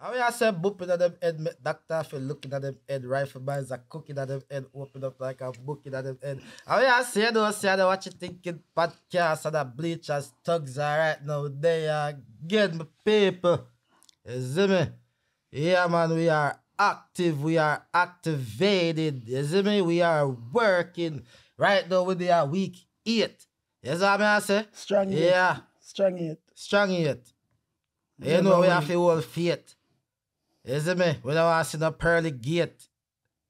How you say booping at them head, doctor feel looking at them head, rifle bands are cooking at them head, open up like a booking at them head. How you say those say they WatchuThinkin podcast and the bleachers thugs are right now. They are get my people. You see me? Yeah man, we are active, we are activated. You see me? We are working right now with the uh, week eight. You see what I say? Strong eight. Yeah. Strong eight. Strong eight. You Never know we have to hold faith. You see me? We don't want to see no pearly gate.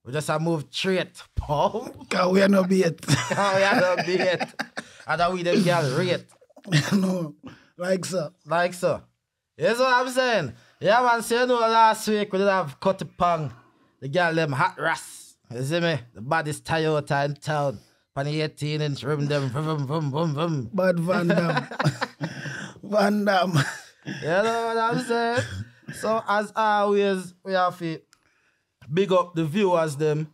We just have move straight. Boom. Cause we are no bait. Oh, we have no bait. And then we them girl rate. no. Like so. Like so. You see what I'm saying? Yeah, man. So you know last week we did have cut the pang. The girl them hot ras. You see me? The baddest Toyota in town. On the 18 inch rim them. Vroom, vroom, vroom, vroom. Bad Van Damme. Van Damme. You know what I'm saying? So as always, we have to big up the viewers them.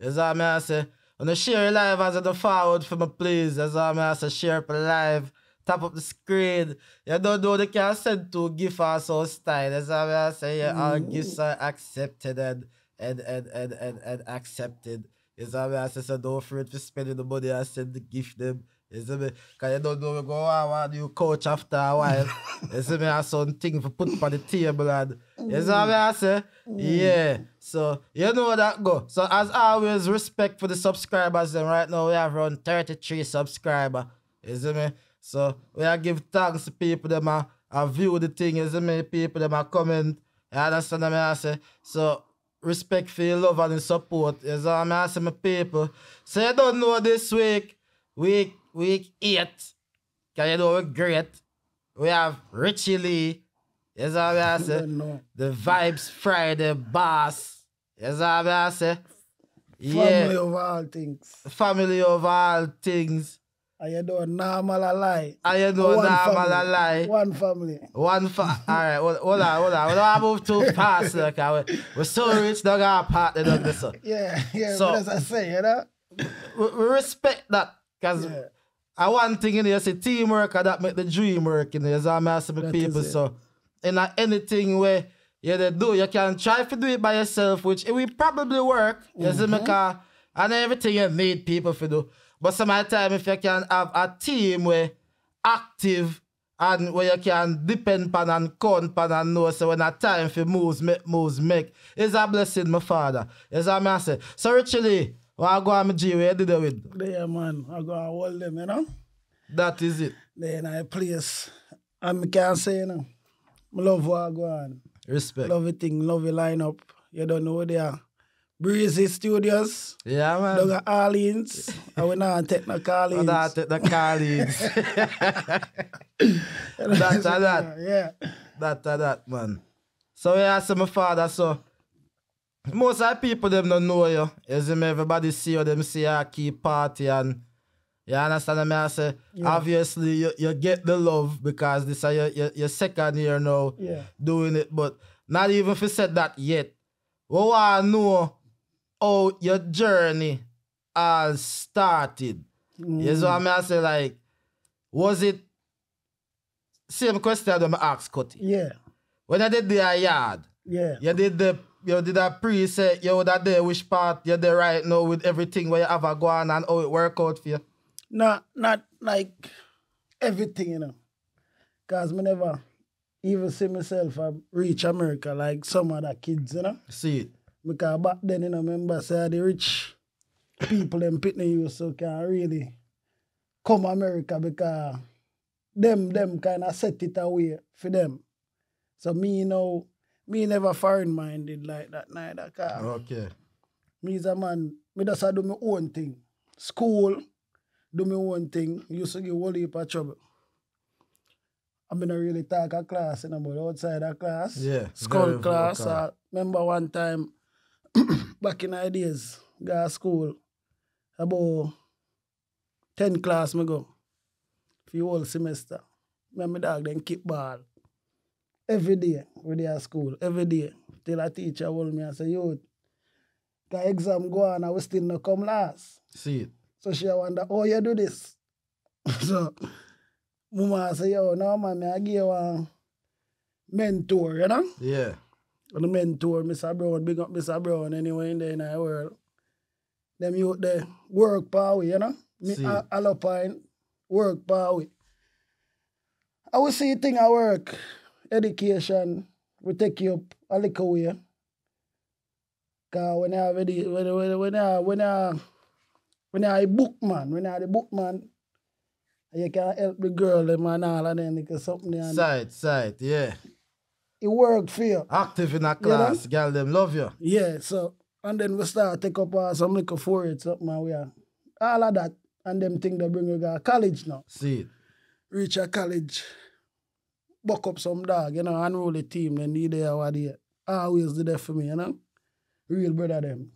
You know what I say? When you share live as the forward for me, please. You know what I say? Share it live. Tap up the screen. You don't know they can send to gift us so style. You know what I say? Yeah, all gifts are accepted and and and and and, and accepted. You know what I say? So don't afraid to spending the money I send the gift them. You see me? Cause you don't know we go on one new coach after a while. you see me? I something for put on the table and you see mm. what I say? Yeah. So you know that go. So as always, respect for the subscribers. And right now we have around 33 subscriber. You see me? So we are give thanks to people that are, are view the thing. You see me? People that are comment. You understand what I say? So respect for your love and your support. You see what I say, my people? So you don't know this week, week week eight. Cause you know we're great. We have Richie Lee. What I say? The Vybz Friday boss. What I say? Family Yeah. over all things. Family of all things. And you don't normal a lie. And you know One normal family. a lie. One family. One fa- all right, hold, hold on, hold on. We don't move too fast, look. We, we're so rich, don't got a partner, don't this. Yeah, yeah, So- as I say, you know? We, we respect that, because Yeah. I one thing in here, say teamwork, and that make the dream work, you know, you see I'm saying, That people. So, in a, anything where you dey do, you can try to do it by yourself, which it will probably work, you see Mm-hmm. me, 'cause- and everything you need people to do. But some of the time, if you can have a team where active and where you can depend on and count on and know so when a time for moves make moves make is a blessing, my father. Is I say. So Richie, what I go on my G, where did it with? Yeah, man. I go and hold them, you know? That is it. Then I a place. And me can't say, you know? I love what I go on. Respect. Love it thing, love it lineup. You don't know where they are. Breezy Studios, Yeah, man. Doug at Orleans, and we not take no Oh, Orleans. that the Carlins. that that. Yeah. That that, man. So yeah, I say my father, so most of the people them don't know you. You see me, everybody see you, them see you keep party and you understand me? I say, obviously you, you get the love because this is your, your, your second year now Yeah. doing it, but not even if you said that yet. We want to know how your journey has started. You see what I mean? I say like, was it same question that I asked Cutty. Yeah. When I did the yard, Yeah. you did the you did a preset, you would have there which part you're there right now with everything where you have a go on and how it work out for you. Not not like everything, you know. Cause me never even see myself I reach America like some other kids, you know. See it. Because back then, you know, remember say the rich people them pitney you so can really come America because them them kind of set it away for them. So me you know, me never foreign minded like that neither. Cause Okay. me is a man, me just a do my own thing. School, do my own thing. Used to give whole heap of trouble. I mean, I really talk a class, you know, but outside of class, Yeah, school class. vocal. Uh, remember one time, back in the days, go to school, about 10 class me go, for whole semester. Me and my dog then keep ball. Every day, we there at school, every day. Till a teacher hold me and say, yo, the exam go on and we still not come last. See it. So she wonder, oh, you do this? so, mama say, yo, no, man, me I give you a mentor, you know? Yeah. And the mentor, Mr. Brown, big up Mr. Brown anyway in the, in the world. Them youth there work power, you know? Me See. Alpine work power. I will see thing I work. Education will take you up a little way. Cause when I have the when when when I when I when I a bookman, when I the bookman, you can help the girl them and all and then like something and Sight, sight, yeah. It worked for you. Active in a class, girl, them love you. Yeah, so and then we start take up uh, some little for it, something and we are all of that. And them thing they bring you to college now. See. Reach a college, buck up some dog, you know, unruly team, then need there what they always do that for me, you know. Real brother them.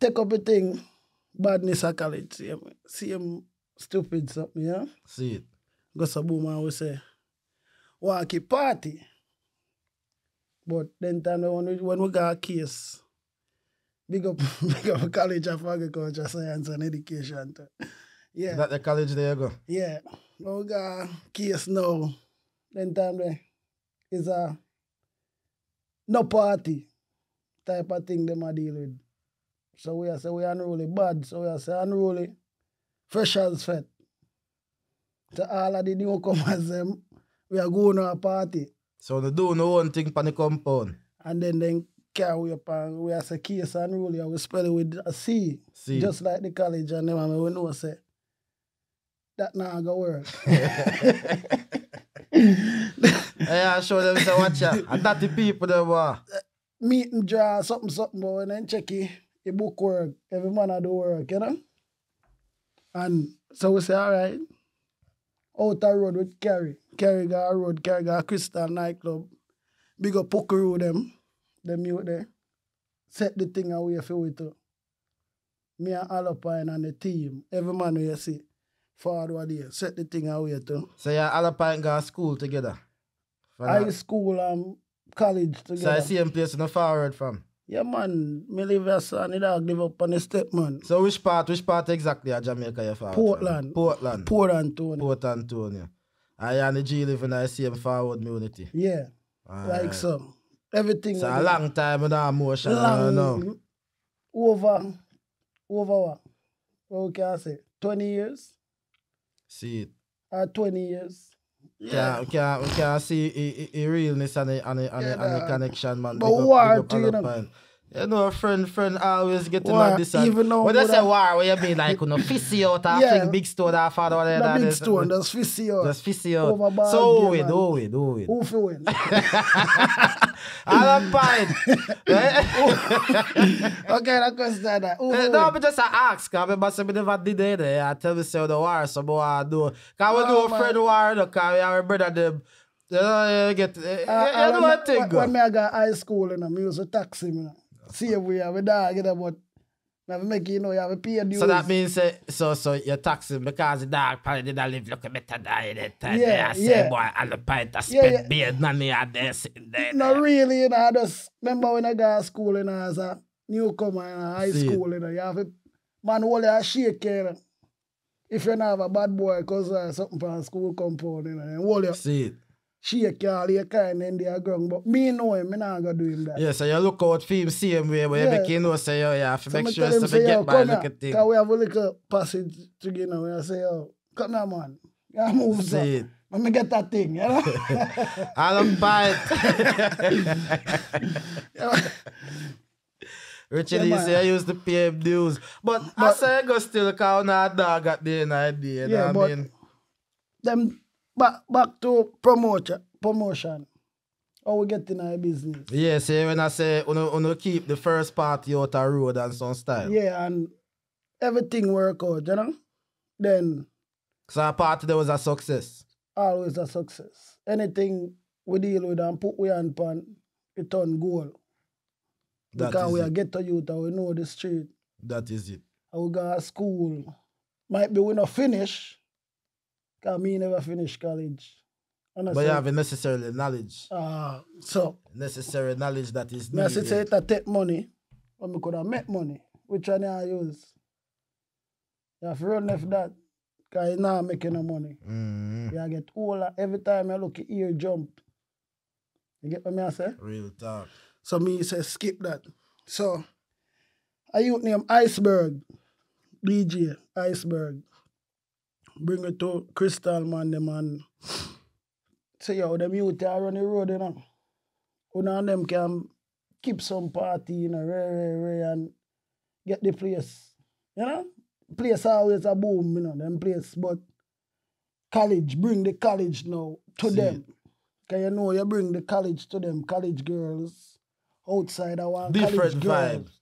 Take up a thing, badness at college, see him, see him stupid something, yeah. See it. Go so boom we say, walk a party. But then time when we, when we got a case, big up, big up College of Agriculture, Science and Education. Yeah, That the college there you go. yeah. When we got a case now, then time there is a no party type of thing them a deal with. So we are say we unruly bad. So we are say unruly freshers fet. To all of the newcomers them, we are going to a party. So they do no one thing pan the compound. And then then carry up and we are say case unruly and we spell it with a C. See. Just like the college and them and we know say that not gonna work. yeah, I show them say watch ya. And that the people they were. Meet and draw something something but when then check it, the book work. Every man I do work, you know? And so we say, all right. Outer road with Kerry. Kerry got a road, Kerry got a Crystal nightclub. Big up Pukaroo them. Them you there. Set the thing away for we to. Me and Alpine and the team. Every man we see. Forward there. Set the thing away to. So yeah, Alpine go to school together. High that. school and college together. So I him place in the forward from. Yeah, man. Me live as son, the dog live up on the step, man. So which part, which part exactly of Jamaica you forward Portland. From? Portland. Port Antonio. Port Antonio. I and the G live in the same forward community. Yeah, Alright. like so. Everything. So a long time in that motion. I don't know. over, over what? What can I say? 20 years? See it. Or 20 years? Yeah. Can, can, can see the, the realness and the, and the, and the, Yeah, and the nah. connection, man. But Big up- war big up too, you know. You know, a friend, friend always getting War, at this. And, even though when they say have- war, what you mean? Like, you know, fissy out or Yeah. fling big stone or father, whatever that big stone, just fist you. Just fissy out. Over So, man. do it, do it. Who fi win? Alpine. okay, that question that. Who fi No, win? but just I ask, cause remember say me never did it. eh, I tell say the war, so I do. Cause we Oh, do man. friend war, no, cause we are brother them. You know, you get, eh, Uh, you, know what when, go. when I got high school, you know, me used to taxi, you know. See if we have a dog, you know, but make you know you have a pay dues. So that means say, so so you're taxing because the dog probably didn't live look better die that time. Yeah, Yeah, I say yeah. boy, and the pint I Yeah, spend yeah. beard money out there sitting there. Not really, you know. I just remember when I got to school, you know, as a newcomer in high See. school, you know, you have to, man, hold your shake, you know. If you don't have a bad boy, cause uh, something from school compound, you know, and hold your See it. Shake you all your kind in the ground. But me know him, me not gonna do him that. Yeah, so you look out for him same way, but you Yeah. make you know say, yo, you have to So make sure him, to say, get by look at thing. cause we have a little passage together. We say, yo, come here, man. You move, See sir. it. Let me get that thing, you know? Alpine. Yeah. Richard Yeah, yeah, man. say I used to pay him dues. But, I But- say I go still count a dog at the end of the day. You Yeah, know but- what I mean? them back back to promotion promotion. How we get in our business. Yeah, see when I say uno, uno keep the first party out the road and some style. Yeah, and everything work out, you know? Then So a party there was a success. always a success. Anything we deal with and put we on pan, it turn goal. That because we it. are get to youth and we know the street. That is it. And we go to school. Might be we not finish. Cause me never finish college. But you have a necessary knowledge. Ah, so Necessary knowledge that is Me I say say it take money, but me could have make money. Which one I use? You have to run left that, because you not making no money. Mhm. You get all every time you look at ear jump. You get what me I say? Real talk. So me say skip that. So a youth named Iceberg, DJ Iceberg. Bring it to Crystal man them and say yo, them youth are on the road, you know. One of them can keep some party, you know, ray, ray, ray, and get the place. You know? Place always a boom, you know, them place. But college, bring the college now to See them. Cause you know you bring the college to them, college girls outside I want college Different girls.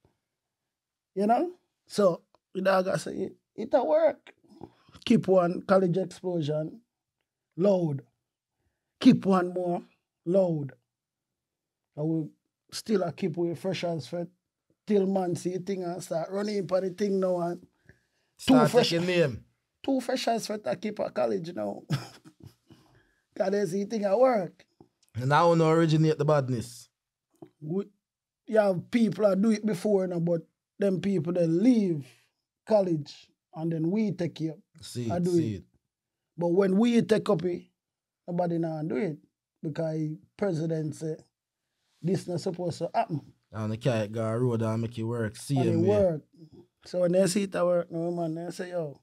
You know? So the dog I say it, it a work. Keep one college explosion loud. Keep one more loud. I will still a keep with freshers for till man see thing and start running for the thing now and Start fresh- taking name. two freshers for to keep a college now. Cause they see thing at work. And I want to originate the badness. we, you have people that do it before, know, but them people that leave college and then we take you. See I it, do see it. it. But when we take up it, nobody now do it because president say this not supposed to happen And the cat go a road and make it work. See and it. Yeah. work. So when they see it work, no man, they say yo,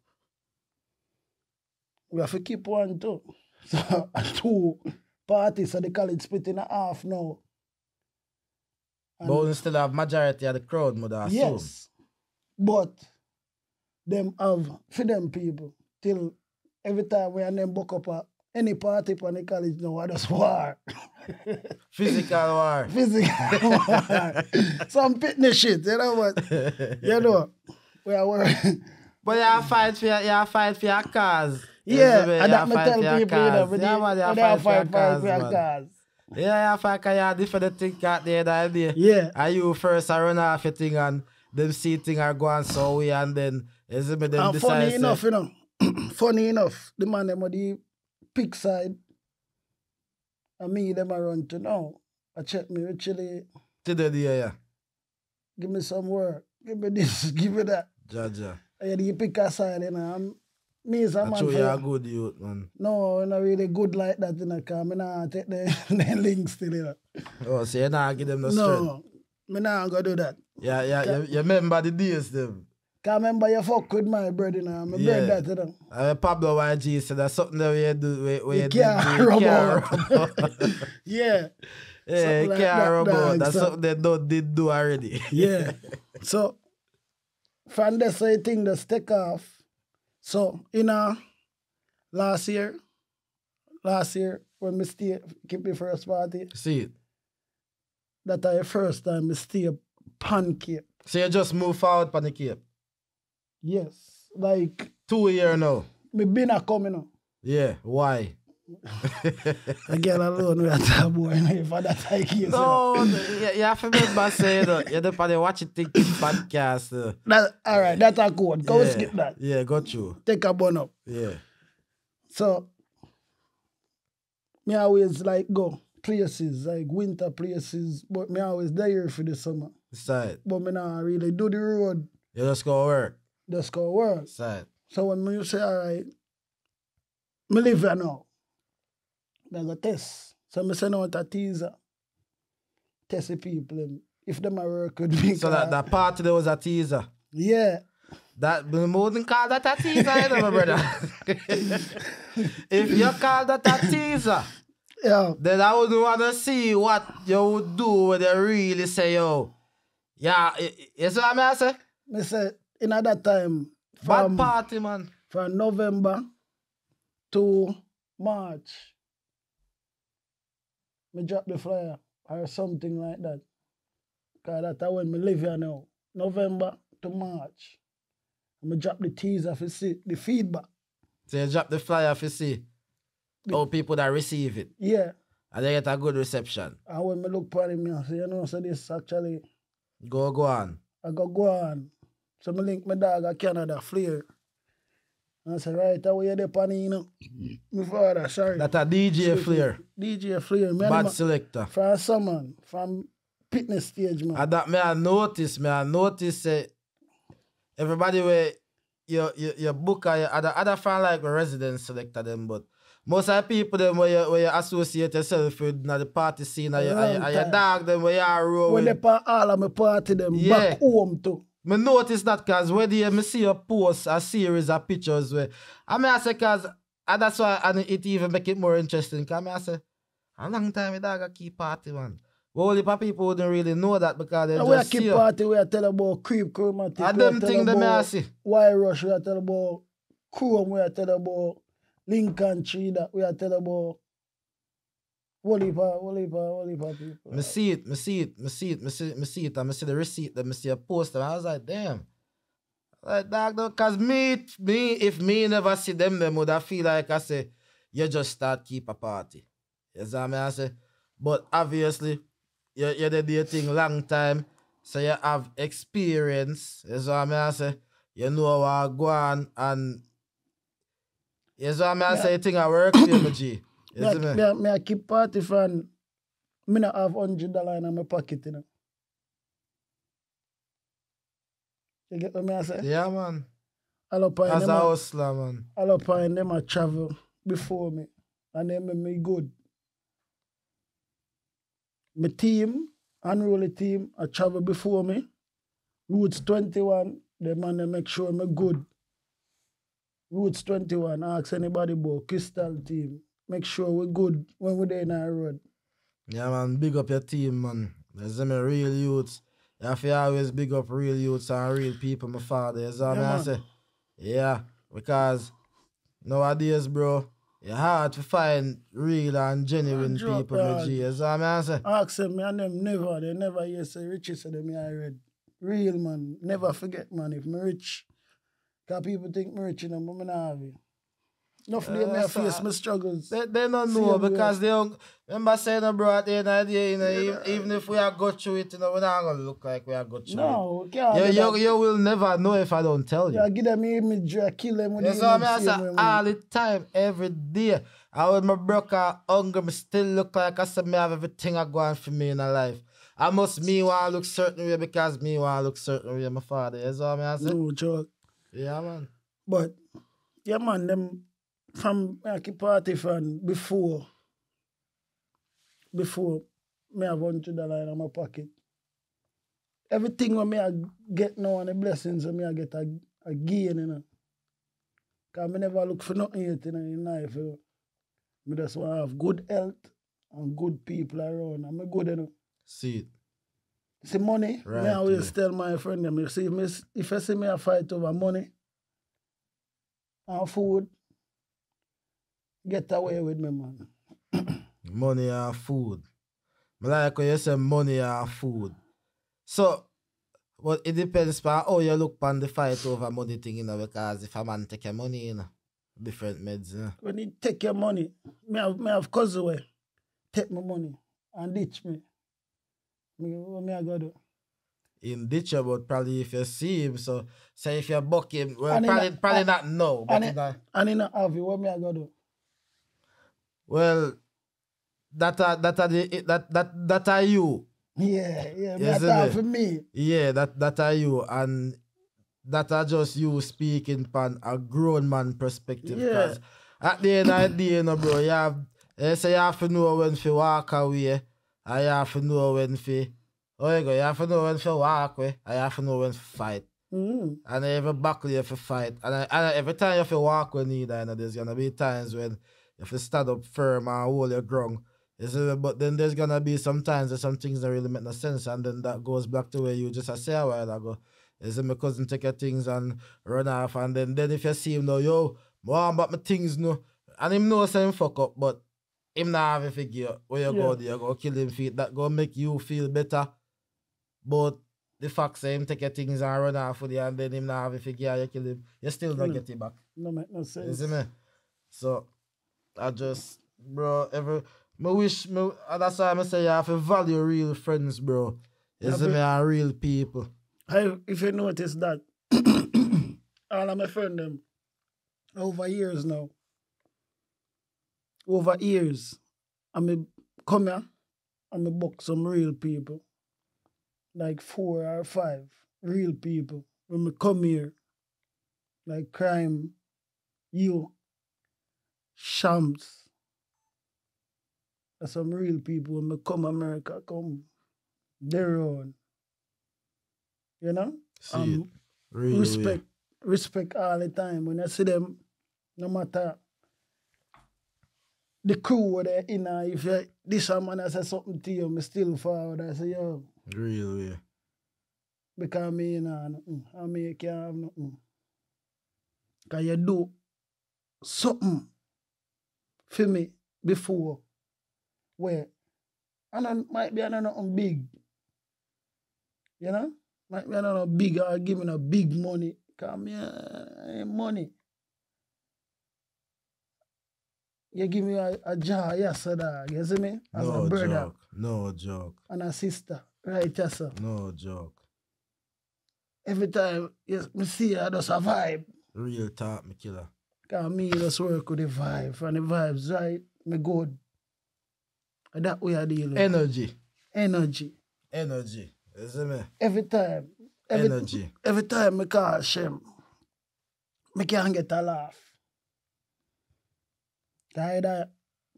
we have to keep one too. So two parties of the college split in half now. And- But we still have majority of the crowd, mother. Yes. But them have for them people till every time we and them book up a, any party on the college now, I just war. Physical war. Physical war. Some fitness shit, you know what? You know. We are working. But you fight for your, you fight for your cause. Yeah, me? and You that me fight tell for people, you know, cause. but Yeah, they, man, you fight for your fight, cause, for your cause. Yeah, you fight because you're different thing at the end of day. Yeah. And you first I run off your thing and them see thing are going so way and then see me them And funny enough, you know, funny enough, the man them on the pick side, and me them around to now. I check me actually to the day, yeah. give me some work, give me this, give me that. Jaja. And you pick a side, you know. I'm, me is a I man show for you a good youth, man. No, I'm not really good like that, you know, because I nah take the, the links still, you know. Oh, so you not give them no strength. No, me nah go do that. Yeah, yeah, you, you remember the days them. Cause remember you fuck with my brother, know. My Yeah. brother that, you know. Uh, Pablo YG said that's something that we do where, where You can't do, you rub can't out. rub out. Yeah, Yeah, like can't that. That's so- something they don't did do already. yeah. so, from the same thing just take off. So, you know, last year, last year, when we stay, keep the first party, See it. that I first time we stay pancake. So you just move forward on the cape. Yes. Like, Two year now. me been a coming up. Yeah. Why? A girl alone with a tab boy, you know, if I that I case. No, you, you have to remember saying that you're the party watch it think podcast. Uh, That, all right, that's a code. Go yeah, skip that. Yeah, got you. Take a bun up. Yeah. So, me always like go places, like winter places, but me always there for the summer. Side. But me not really do the road, You just go work. Just go work. Side. So when you say, all right, me live here now. I go test. So me send out a teaser. Test the people. If them a work with me. So that, that party there was a teaser. Yeah. That we wouldn't call that a teaser, know, my brother. if you call that a teaser, Yeah. then I would wanna see what you would do when you really say, yo, yeah, i- i- you see what I say? Me say, in that time, Bad from, party, man. from November to March, me drop the flyer or something like that. Because that's when me live here now. November to March. Me drop the teaser for see the feedback. So you drop the flyer if you see how people that receive it. Yeah. And they get a good reception. And when me look for him, I say, you know, so this actually, Go, go on. I go go on. So me link my dog at Canada, Flair. And I say, right away, you're the panny, you know. My father, sorry. That a DJ Flair. DJ Flair, me Bad selector. from someone, from fitness stage, man. And that me I notice, me I notice say everybody where your, you, you book a other other fan like a resident selector them, but most of the people them where you, where you associate yourself with na the party scene and, you, and, you, and your dog them where you are roll When they part all of my party them Yeah. back home too. Me notice that cause when you me see you post a series of pictures where I mean I say cause and that's why and it even make it more interesting. Cause me I say a long time my dog a keep party man. But only people don't really know that because they And we just see keep party, we are tell about creep chromatic. And we a them thing them I see. Y Rush, we are tell about Chrome, we are tell about Lincoln Tree, that we are tell about whole heap of, whole heap of, whole heap of people. Me see it, me see it, me see it, me see it, me see it, and me see the receipt, then me see a poster. I was like, damn. Like dog, though, cause me, me, if me never see them, them would I feel like I say, you just start keep a party. You see what I mean? I say, but obviously, you you did your thing long time, so you have experience. You see what I mean? I say, you know what go on, and you see what I mean? I say, thing I work for you, G. Me, see me? me, me, a keep party fan. Me not have hundred dollar in my pocket, you know. You get what me I say? Yeah, man. All up As a them, hustler, man. all up on them a travel before me, and they make me good. My team, unruly team, I travel before me. Roots 21, the man they make sure me good. Roots 21, ask anybody about Crystal team. Make sure we're good when we're there in our road. Yeah, man, big up your team, man. There's them real youths. You have to always big up real youths and real people, my father. You what Yeah, I say? Yeah, because nowadays, bro, it's hard to find real and genuine Drop people, my. G. You what I say? Ask them, me and them never, they never hear say Richie say them I read. Real man, never forget man, if me rich. Cause people think me rich, you know, but me not have it. Enough Uh, me I that's face my struggles. They, they don't know yeah. because they don't remember saying uh, bro at the end of the day, you know, even, even if we are go through it, you know, we're not gonna look like we are go through No, it. can't You, you, you will never know if I don't tell you. Yeah, give them image, I kill them with You the see what I mean? I say same way, man. all the time, every day. I when my broker hungry, me still look like I said me have everything I go on for me in a life. I must me want to look certain way because me want to look certain way, my father. You see what I mean? I? No joke. Yeah, man. But yeah, man, them from Aki Party fan before, before me have hundred dollar in my pocket. Everything when me I get now and the blessings when me I get a, a gain, you know. Cause me never look for nothing yet you know, in life, you know. Me just want to have good health and good people around. Me good, you know. See it. See money, Right, me always yeah. tell my friend them, you see, me, if I see me a fight over money and food, get away with me, man. Money and food. Like when you say money and food. So, but it depends on how you look on the fight over money thing, you know, because if a man take your money, you know, different meds, you know. When you take your money, me have, me have cousin way, take my money and ditch me. Me, what me I go do? in ditch you, but probably if you see him, so say if you buck him, well, And probably, a- probably not no, but And, in it, a, and have you, what me I go do? Well, that are that are the that that that are you, Yeah, yeah, Yes, I for me. yeah, that that are you, and that are just you speaking from a grown man perspective. Yeah. at the end of the day, you know, bro, you have eh, you say you have to know when to walk away, I have to know when to. Oh, you go. You have to know when to walk away. you have to know when to fight. Mm-hmm. And every battle you have to fight. And, I- and every time you have to walk with neither, you know, there's gonna be times when you have to stand up firm and hold your ground. You see, but then there's gonna be some times that some things don't really make no sense, and then that goes back to where you just a say a while ago. You see, my cousin take your things and run off, and then, then if you see him now, yo, more about my things no, and him know him fuck up, but him not have a figure where you go Yeah. there, go kill him feet, that go make you feel better. But the fact say him take your things and run off with you and then him not have a figure, you kill him, you still not Mm. get it back. No make no You sense. see me? So I just bro every me wish me and that's why I say you have to value real friends, bro. You see me and real people. I, if you notice that, all of my friends them over years now, over years, I me come here I'm a book some real people, like four or five real people. When me come here, like crime, you, Shams, There's some real people when me come America, come their own. You know? See Um, it. Real respect, respect all the time. When I see them, no matter the crew where they in, uh, if you, this a man I say something to you, me still forward. I say, yo. Real way. because me, you know, nothing. I mean, you can't have nothing. Because you do something for me before where, and it might be another big. You know? Might be another big or give me a big money. Come me, uh, money. You give me a, a jar, yes, sir, dog. You see me? As No a brother joke. No joke. and a sister. Right, yes, sir. No joke. Every time yes, me see her, just a vibe. Real talk, me killer. Cause me just work with the vibe. And the vibes right, me good. And that way I deal with Energy. energy. Energy. You see me? Every time. Every, Energy. Every time me call Shem, me can't get a laugh. Either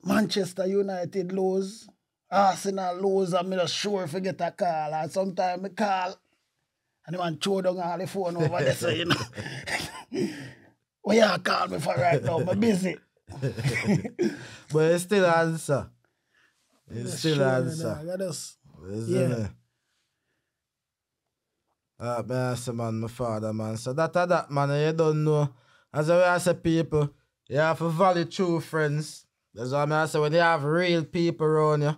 Manchester United lose, Arsenal lose, and me just sure if get a call. And sometimes me call, and the man throw down all the phone over there, so you know. What you call me for right now? Me busy. but it still answer. It Just still sure, answer. dog. I just, You see Yeah. me? Uh, man, I say, man, my father, man. So that or that, man, you don't know. As I I say, people, you have to value true friends. That's what I say, when you have real people around you,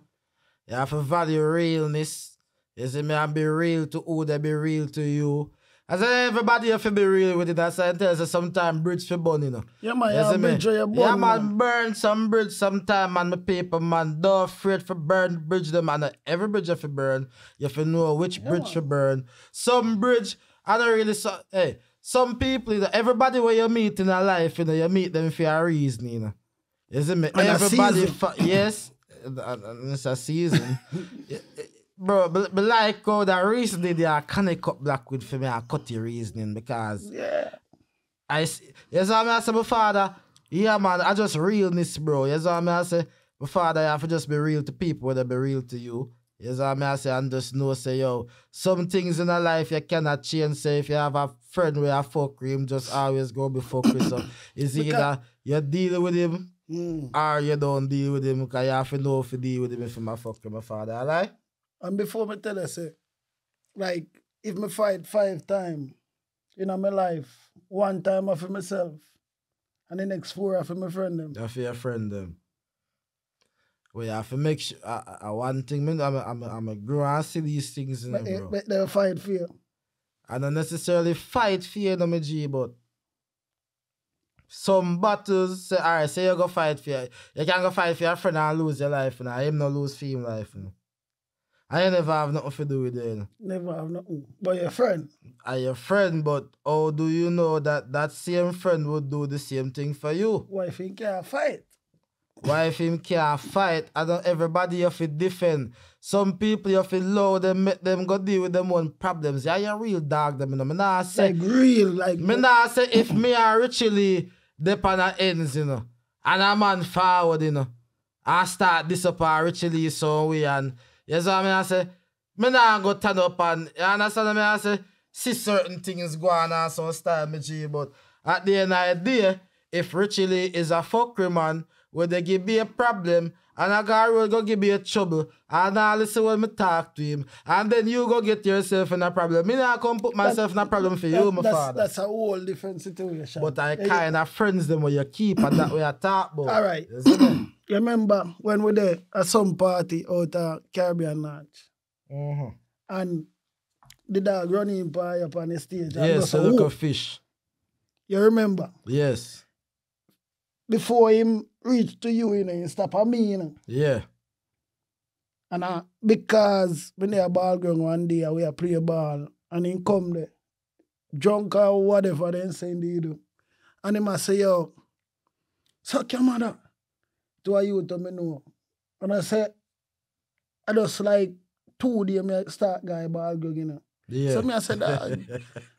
you have to value realness. You see me, and be real to who they be real to you. I say, everybody have to be real with it. I tell you, sometimes bridge for burn, you know. yeah, man, You you see have me? bridge you Yeah, man, burn some bridge sometime, man, my paper, man. Don't afraid for burn bridge them, man. Every bridge you have to burn. You have to know which bridge to burn. Some bridge, I don't really, so, hey, some people, you know, everybody where you meet in a life, you know, you meet them for a reason, you know. You see me? And Everybody, yes, and- and it's a season. Bro, but, but like how that recently they are connect up black with for me, I cut the reasoning because Yeah. I see. Yes, I mean, I say, my father, yeah, man, I just realness, bro. Yes, I mean, I say, my father, you have to just be real to people, whether be real to you. Yes, I mean, I say, and just know, say, yo, some things in a life you cannot change. Say, if you have a friend where you fuck with him, just always go be fuck with. So, it's either you deal with him Mm. or you don't deal with him, because you have to know if you deal with him if you my fuck with my father, alright? And before me tell you, say, like, if me fight five times in my life, one time I for myself, and the next four I for my friend them. Have to your friend them. Well, you have to make sure. I, I, I- one thing, man, I'm, a, I'm, a, I'm a grow and see these things in But, them, bro. but they fight for you. I don't necessarily fight for you, no, me G, but some battles, say, all right, say you go fight for you. You can go fight for your friend and lose your life, and I him not lose for him life. You know. I never have nothing to do with it. Never have nothing. But your friend, I your friend, but how do you know that that same friend would do the same thing for you? wife, he can't fight. Why if him can't fight? I don't everybody have to defend. Some people you have to low them, make them go deal with them own problems. Yeah, you real dog them, you know. Me nah say Like real, like me nah say if me and Richie dep on ends, you know, and a man forward, you know, I start this up and Richie Lee so we and you what I mean? I say, me nah go turn up and you understand what I mean? I say, see certain things go on and some style me G, but at the end of the day, if Richie Lee is a fuckery man, where they give me a problem, and I got road go give me a trouble, and I listen when me talk to him, and then you go get yourself in a problem. Me not come put myself in a problem for you, my that's, father. that's a whole different situation. But I Yeah, kind of friends them where you keep and that way I talk about. All right. You see me? You remember when we there at some party out of Caribbean Lodge, Mhm. and the dog running by up on the stage. and Yes, a look of fish. You remember? Yes. Before him reach to you, you know, he stop at me, you know. Yeah. And uh, because when they a ball ground one day, we a play ball, and he come there, drunk or whatever, then saying they do. And he must say, yo, suck your mother. To a youth to me know. And I say, I just like two days me start guy ball ground, you know. Yeah. So me I said, dog,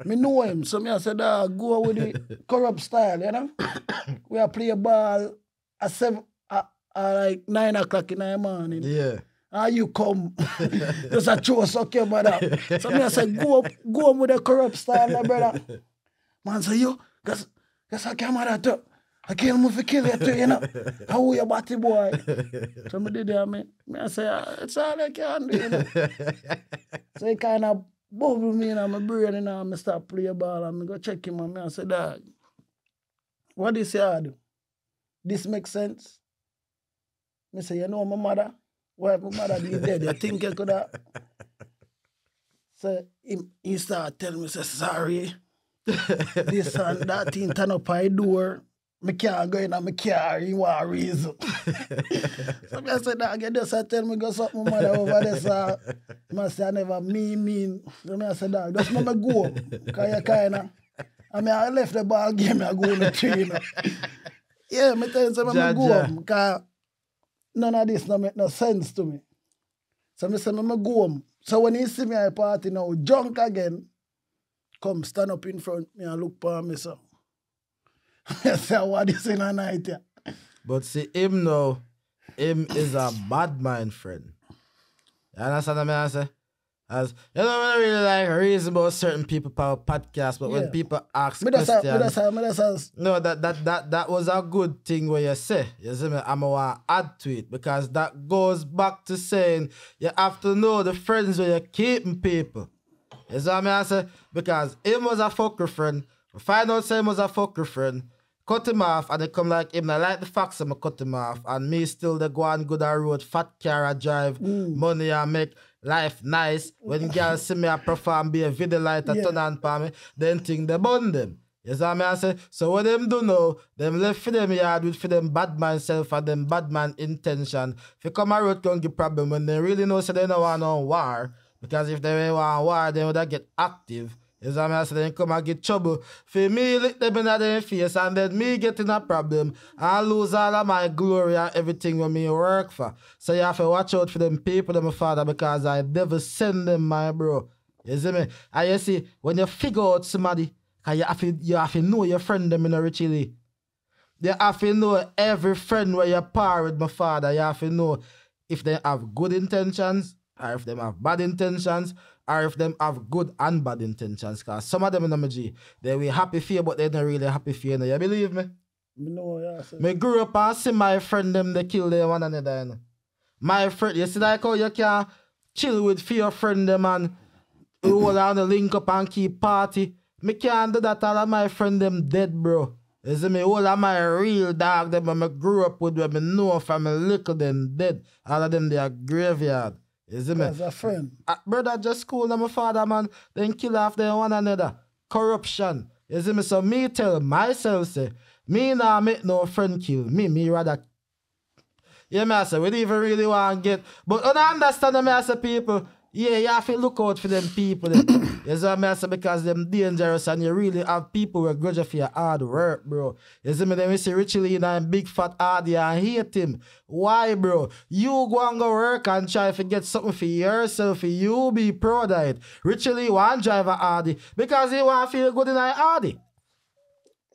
me know him. So me I said, dog, go with the corrupt style, you know. we are play ball a seven, a, at like nine o'clock in the morning. Yeah. And you come. Just a show suck your mother. So me I said, go up, go up with the corrupt style, my brother. Man say, yo, guess, guess I can't mother too. I kill me for kill you too, you know. How you body boy? So me did that, me. Me I say, it's all I can do, you know. So it kind of bubble me in my brain, and I start play ball and go check him and me I say, dog, what this you say I do? This makes sense? Me say, you know my mother? Why my mother be dead? You think you could have? So he, he start telling me, say, sorry, this and that thing turn up my door. Me can't go in and me car, you want a reason. so me I said, dog, you just I tell me go suck my mother over there, so me say, I never mean, mean. So me I said, dog, just let me go. Because you kind of, I mean, I left the ball game, I go on the tree, you know. Yeah, me tell you, so me Ja, go ja. home, because none of this no make no sense to me. So me say, me me go home. So when he see me at a party now, drunk again, come stand up in front me and look for me, so. I say, what is in a night here? But see, him now, him is a bad mind friend. You understand what I say? As you know, I really like reason about certain people power podcast, but when people ask Me me questions, me just, no, that that that that was a good thing what you say. You see me? I'm gonna add to it because that goes back to saying you have to know the friends where you're keeping people. You see what I say? Because him was a fucker friend. Find out say him was a fucker friend. Cut him off and they come like him. I like the facts I'm cut him off. And me still the go on good a road, fat car I drive, money I make, life nice. When girls see me I perform, be a video light, I Yeah. turn on for me, then think they bun them. You see what I say? So what them do now, them left for them yard with for them bad man self and them bad man intention. If you come a road can give problem when they really know so they don't want no war. Because if they want war, they would get active. You see what I say? Then come and get trouble. For me, lick them in their face and then me get in a problem and lose all of my glory and everything when me work for. So you have to watch out for them people, them father, because I never send them, my bro. You see me? And you see, when you figure out somebody, cause you have to, you have to know your friend them in a richly. You have to know every friend where you par with my father. You have to know if they have good intentions or if them have bad intentions or if them have good and bad intentions. Cause some of them in the G, they will happy for you, but they're not really happy for you. You believe me? me know, yeah, so. Me grew up and see my friend them they kill them one another. You know. My friend, you see like how you can chill with your friend them and hold on the link up and keep party. Me can't do that. All of my friend them dead, bro. You see me? All of my real dog them when I grew up with, when I know from a little them dead. All of them they are graveyard. You see me? As a friend. Ah, brother just school them my father man, then kill off them one another. Corruption. Is see me? So me tell myself say, me nah make no friend kill me, me rather yeah, me I say, we don't even really want to get. But I understand me I say people, yeah, you have to look out for them people. Them. you see I because them dangerous and you really have people who grudge for your hard work, bro. You see me, then we see Richie in a big fat hard and hate him. Why, bro? You go and go work and try to get something for yourself, you be proud of it. Richie Lee want drive a hardy because he want feel good in a hardy.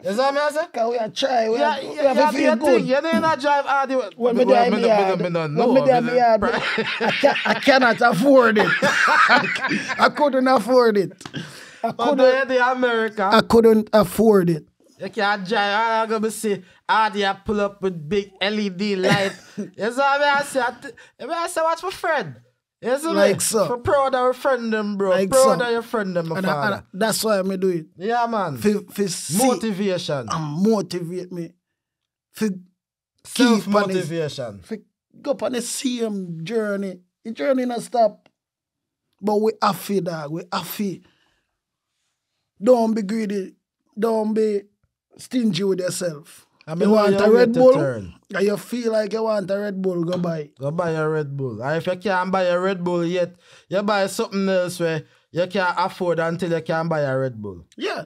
You see what me I say? Cause we are try, we, Yeah, are, yeah, have yeah, to a good. thing. You know, not drive hard. When me in my yard, when me in my yard, I, can, I cannot afford it. I, I couldn't afford it. I But couldn't, the America, I couldn't afford it. you can't drive. I'm gonna see Hardy I pull up with big LED light. you see what I say? I th- I mean, I say, watch my friend. Me? Like so. For proud of your friend them, bro. Like proud so. of your friend them, my And, I, and that's why I do it. yeah, man. For, for Motivation. and motivate me. For Self keep on this- motivation. for go on the same journey. The journey not stop. But we to, dog. We to. Don't be greedy. Don't be stingy with yourself. I mean, you want a Red Bull? And you feel like you want a Red Bull, go buy. Go buy a Red Bull. And if you can't buy a Red Bull yet, you buy something else where you can't afford until you can buy a Red Bull. Yeah.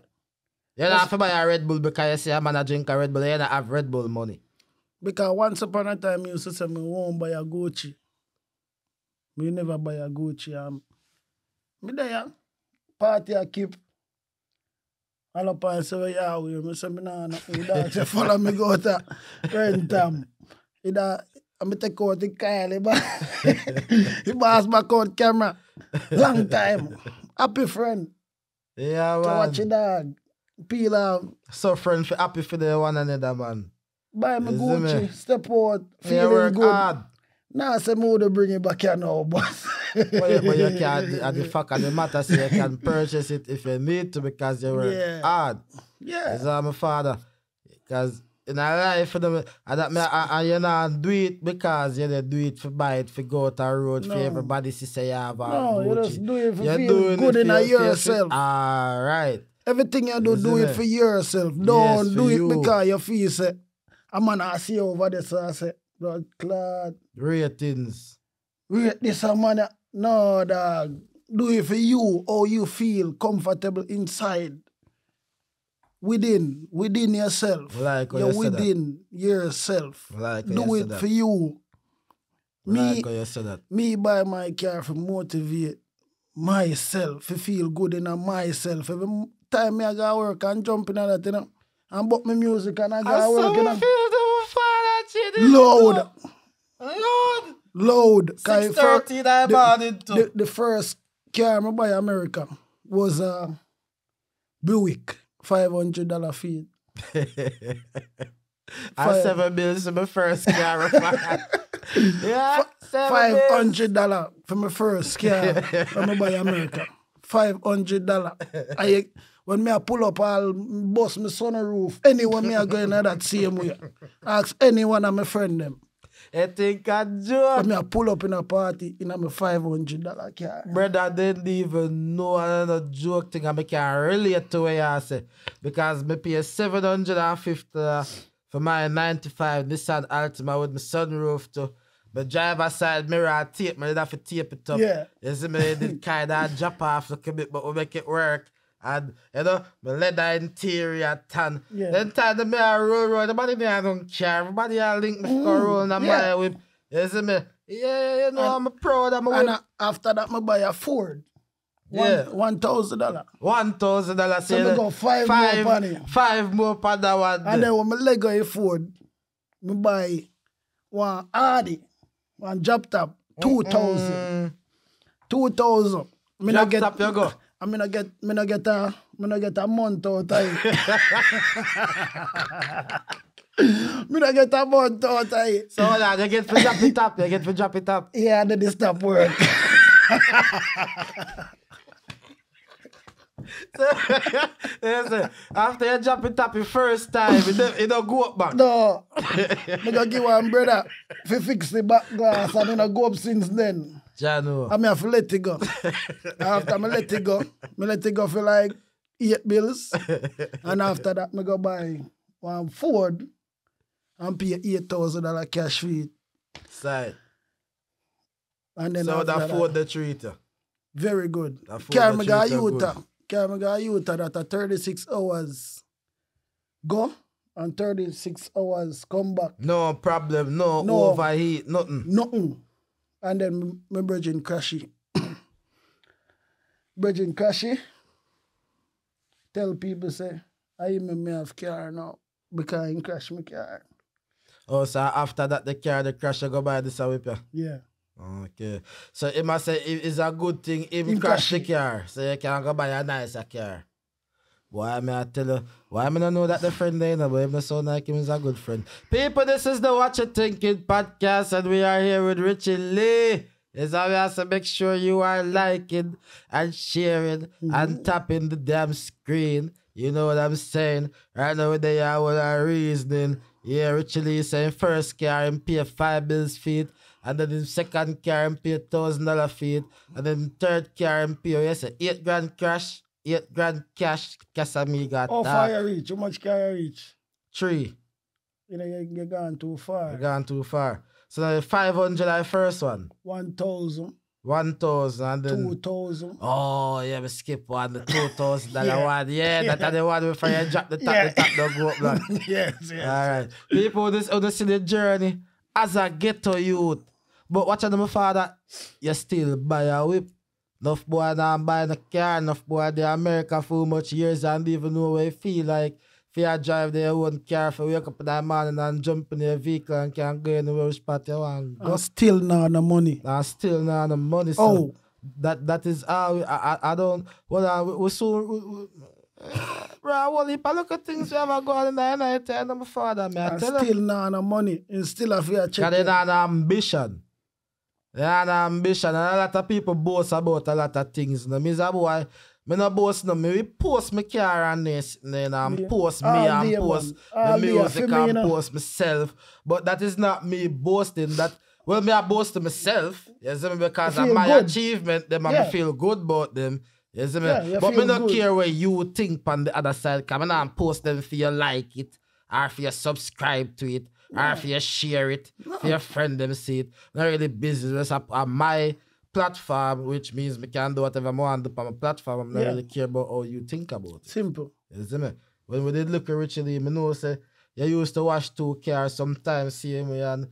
You don't have to buy a Red Bull because you see I'm gonna drink a Red Bull. You don't have Red Bull money. Because once upon a time, you used to say, me won't buy a Gucci. Me never buy a Gucci. Um, me there, party I keep. All up and say, yeah, we me say, me nah, nothing. He da say, follow me go to Rentham. He da, I'm take out the Kylie, but he boss back out camera. Long time. Happy friend. Yeah, man. To watch your dog. Peel off. Suffering for happy for the one another, man. Buy me You Gucci. me? Step out. Feeling work good. hard. Now say me to bring it back here now, boss. but, you, but you can, and the fact of the matter is you can purchase it if you need to because you work Yeah. hard. Yeah. All my father. Because in a life, you know, and that me, and, you not do it because you don't do it for buy it, for go out the road, for everybody to say you have a No, you Gucci. just do it for You're feel doing good it in for a your- for your- yourself. All right. Everything you do, Isn't do it, it? for yourself. Don't for do it you. because you feel say, a man I see over there, so I say, blood clot. Ratings. Rate this a man. That- No, dog. Do it for you, how you feel comfortable inside. Within, within yourself. Like how You're you said that. within yourself. Like how do you it that. for you. Me, Like how you said that. me buy my car to motivate myself, to feel good in myself. Every time me I go work and jump in that, you know, and book my music and I I go work, you know, feel the father cheating. loud, Loud. Loud. Six the thirty that the- morning too. the, the first car I buy America was a Buick, five hundred dollar fee. I Five- seven bills for my first car. yeah, seven Five hundred dollar for my first car when I buy America. Five hundred dollar. I when me I pull up, I'll bust my sunroof. Anyone me I go in that same way. Ask anyone of my friend them. I think I joke. When me I pull up in a party in a five hundred dollar car. Brother didn't even know another joke thing and I can relate to what you say. Because me pay 750 for my 95 Nissan Altima with my sunroof to my driver side mirror I tape, me did have to tape it up. Yeah. You see me it did kind of drop off a bit, but we make it work. And you know, my leather interior tan. Yeah. Then time the me I roll roll, nobody me I don't care. Everybody I link me for roll and yeah. my whip. You see me? Yeah, you know, I'm proud of my And whip. uh, after that, I buy a Ford. One, Yeah. One thousand dollar. One thousand dollars. So me go five more five, upon it. five more per that one. And then when my leg go Ford, me buy one Audi, one drop top, two thousand. Mm, Two thousand. Me get. top you go. I mean, I get. Me not get a. Me not get a month out of it. me not get a month out of it. So hold on, you get for drop it up. You get for drop it up. Yeah, then they stop work. Listen, after you drop it up the first time, it don't, it don't go up back. no, me go give one brother fi fix the back glass and then I go up since then. Jano. I mean, I have to let it go. after me let it go, me let it go for like eight bills. and after that, me go buy one Ford and pay eight thousand dollar cash fee. Side. And then So that that, food the treat you. Uh? very good. That Ford Carry that me go treat you Utah. good. Carry me go Utah that a 36 hours go and 36 hours come back. No problem, no, No. overheat, nothing. Nothing. And then my virgin crashy. virgin crashy. Tell people say, I even me have car now because I crash my car. Oh, so after that, the car, the crash, you go buy this a whip. Yeah. Okay. So it must say it's a good thing if Him crash the car. So you can go buy a nicer car. Why me I tell you? Why me not know that the friend there, you know, but him not sound like him is a good friend. People, this is the WatchuThinkin podcast, and we are here with Richie Lee. How we to make sure you are liking and sharing and mm-hmm. tapping the damn screen. You know what I'm saying? Right now they are with our reasoning. Yeah, Richie Lee saying first car and pay five bills feet. And then the second car and pay thousand dollar feet. And then third car and pay oh, yes, eight grand cash, eight grand cash, Casamiga. How oh, far you reach? How much can you reach? Three. You know, you, you gone too far. We're gone too far. So now 500 our first one. 1,000, 1,000 and then. 2,000. Oh, yeah, we skip one, the 2,000 dollar Yeah. one. Yeah, that Yeah. is the one before you drop the top, Yeah. the top don't go up. Like. yes, yes. All right. People, this who see the journey as a ghetto youth. But watch out, my father, you still buy a whip. Enough boy now buying a car, enough boy the America for much years and even know what it feel like for you drive their own car for wake up in the morning and jump in your vehicle and can't go anywhere which spot you want. And still not no money. And still not the money. So Oh. that that is how we, I, I, I don't well uh, we, we so we, we, uh, bro, well, if I look at things we have a go on in the night and my father, man, I And tell you. still not no money. And still have to Because check. they it. an ambition. An ambition. And a lot of people boast about a lot of things. No, me is a boy. Me no boast no. Me we post my car and this then and Yeah. post me All and post man. All day, music me, and you know. post myself. But that is not me boasting. That well, me I boast to myself. You see me because of my good. achievement. Them Yeah. me feel good about them. You see me? Yeah, but me not care what you think on the other side. Come on and post them for you like it or for you subscribe to it or if you share it, for your friend them see it. Not really business. It's a, a my platform, which means we can do whatever I want to do on my platform. I'm not Yeah. really care about how you think about it. Simple. You see me? When we did look at Richie Lee, me know say you used to wash two cars sometimes, see me and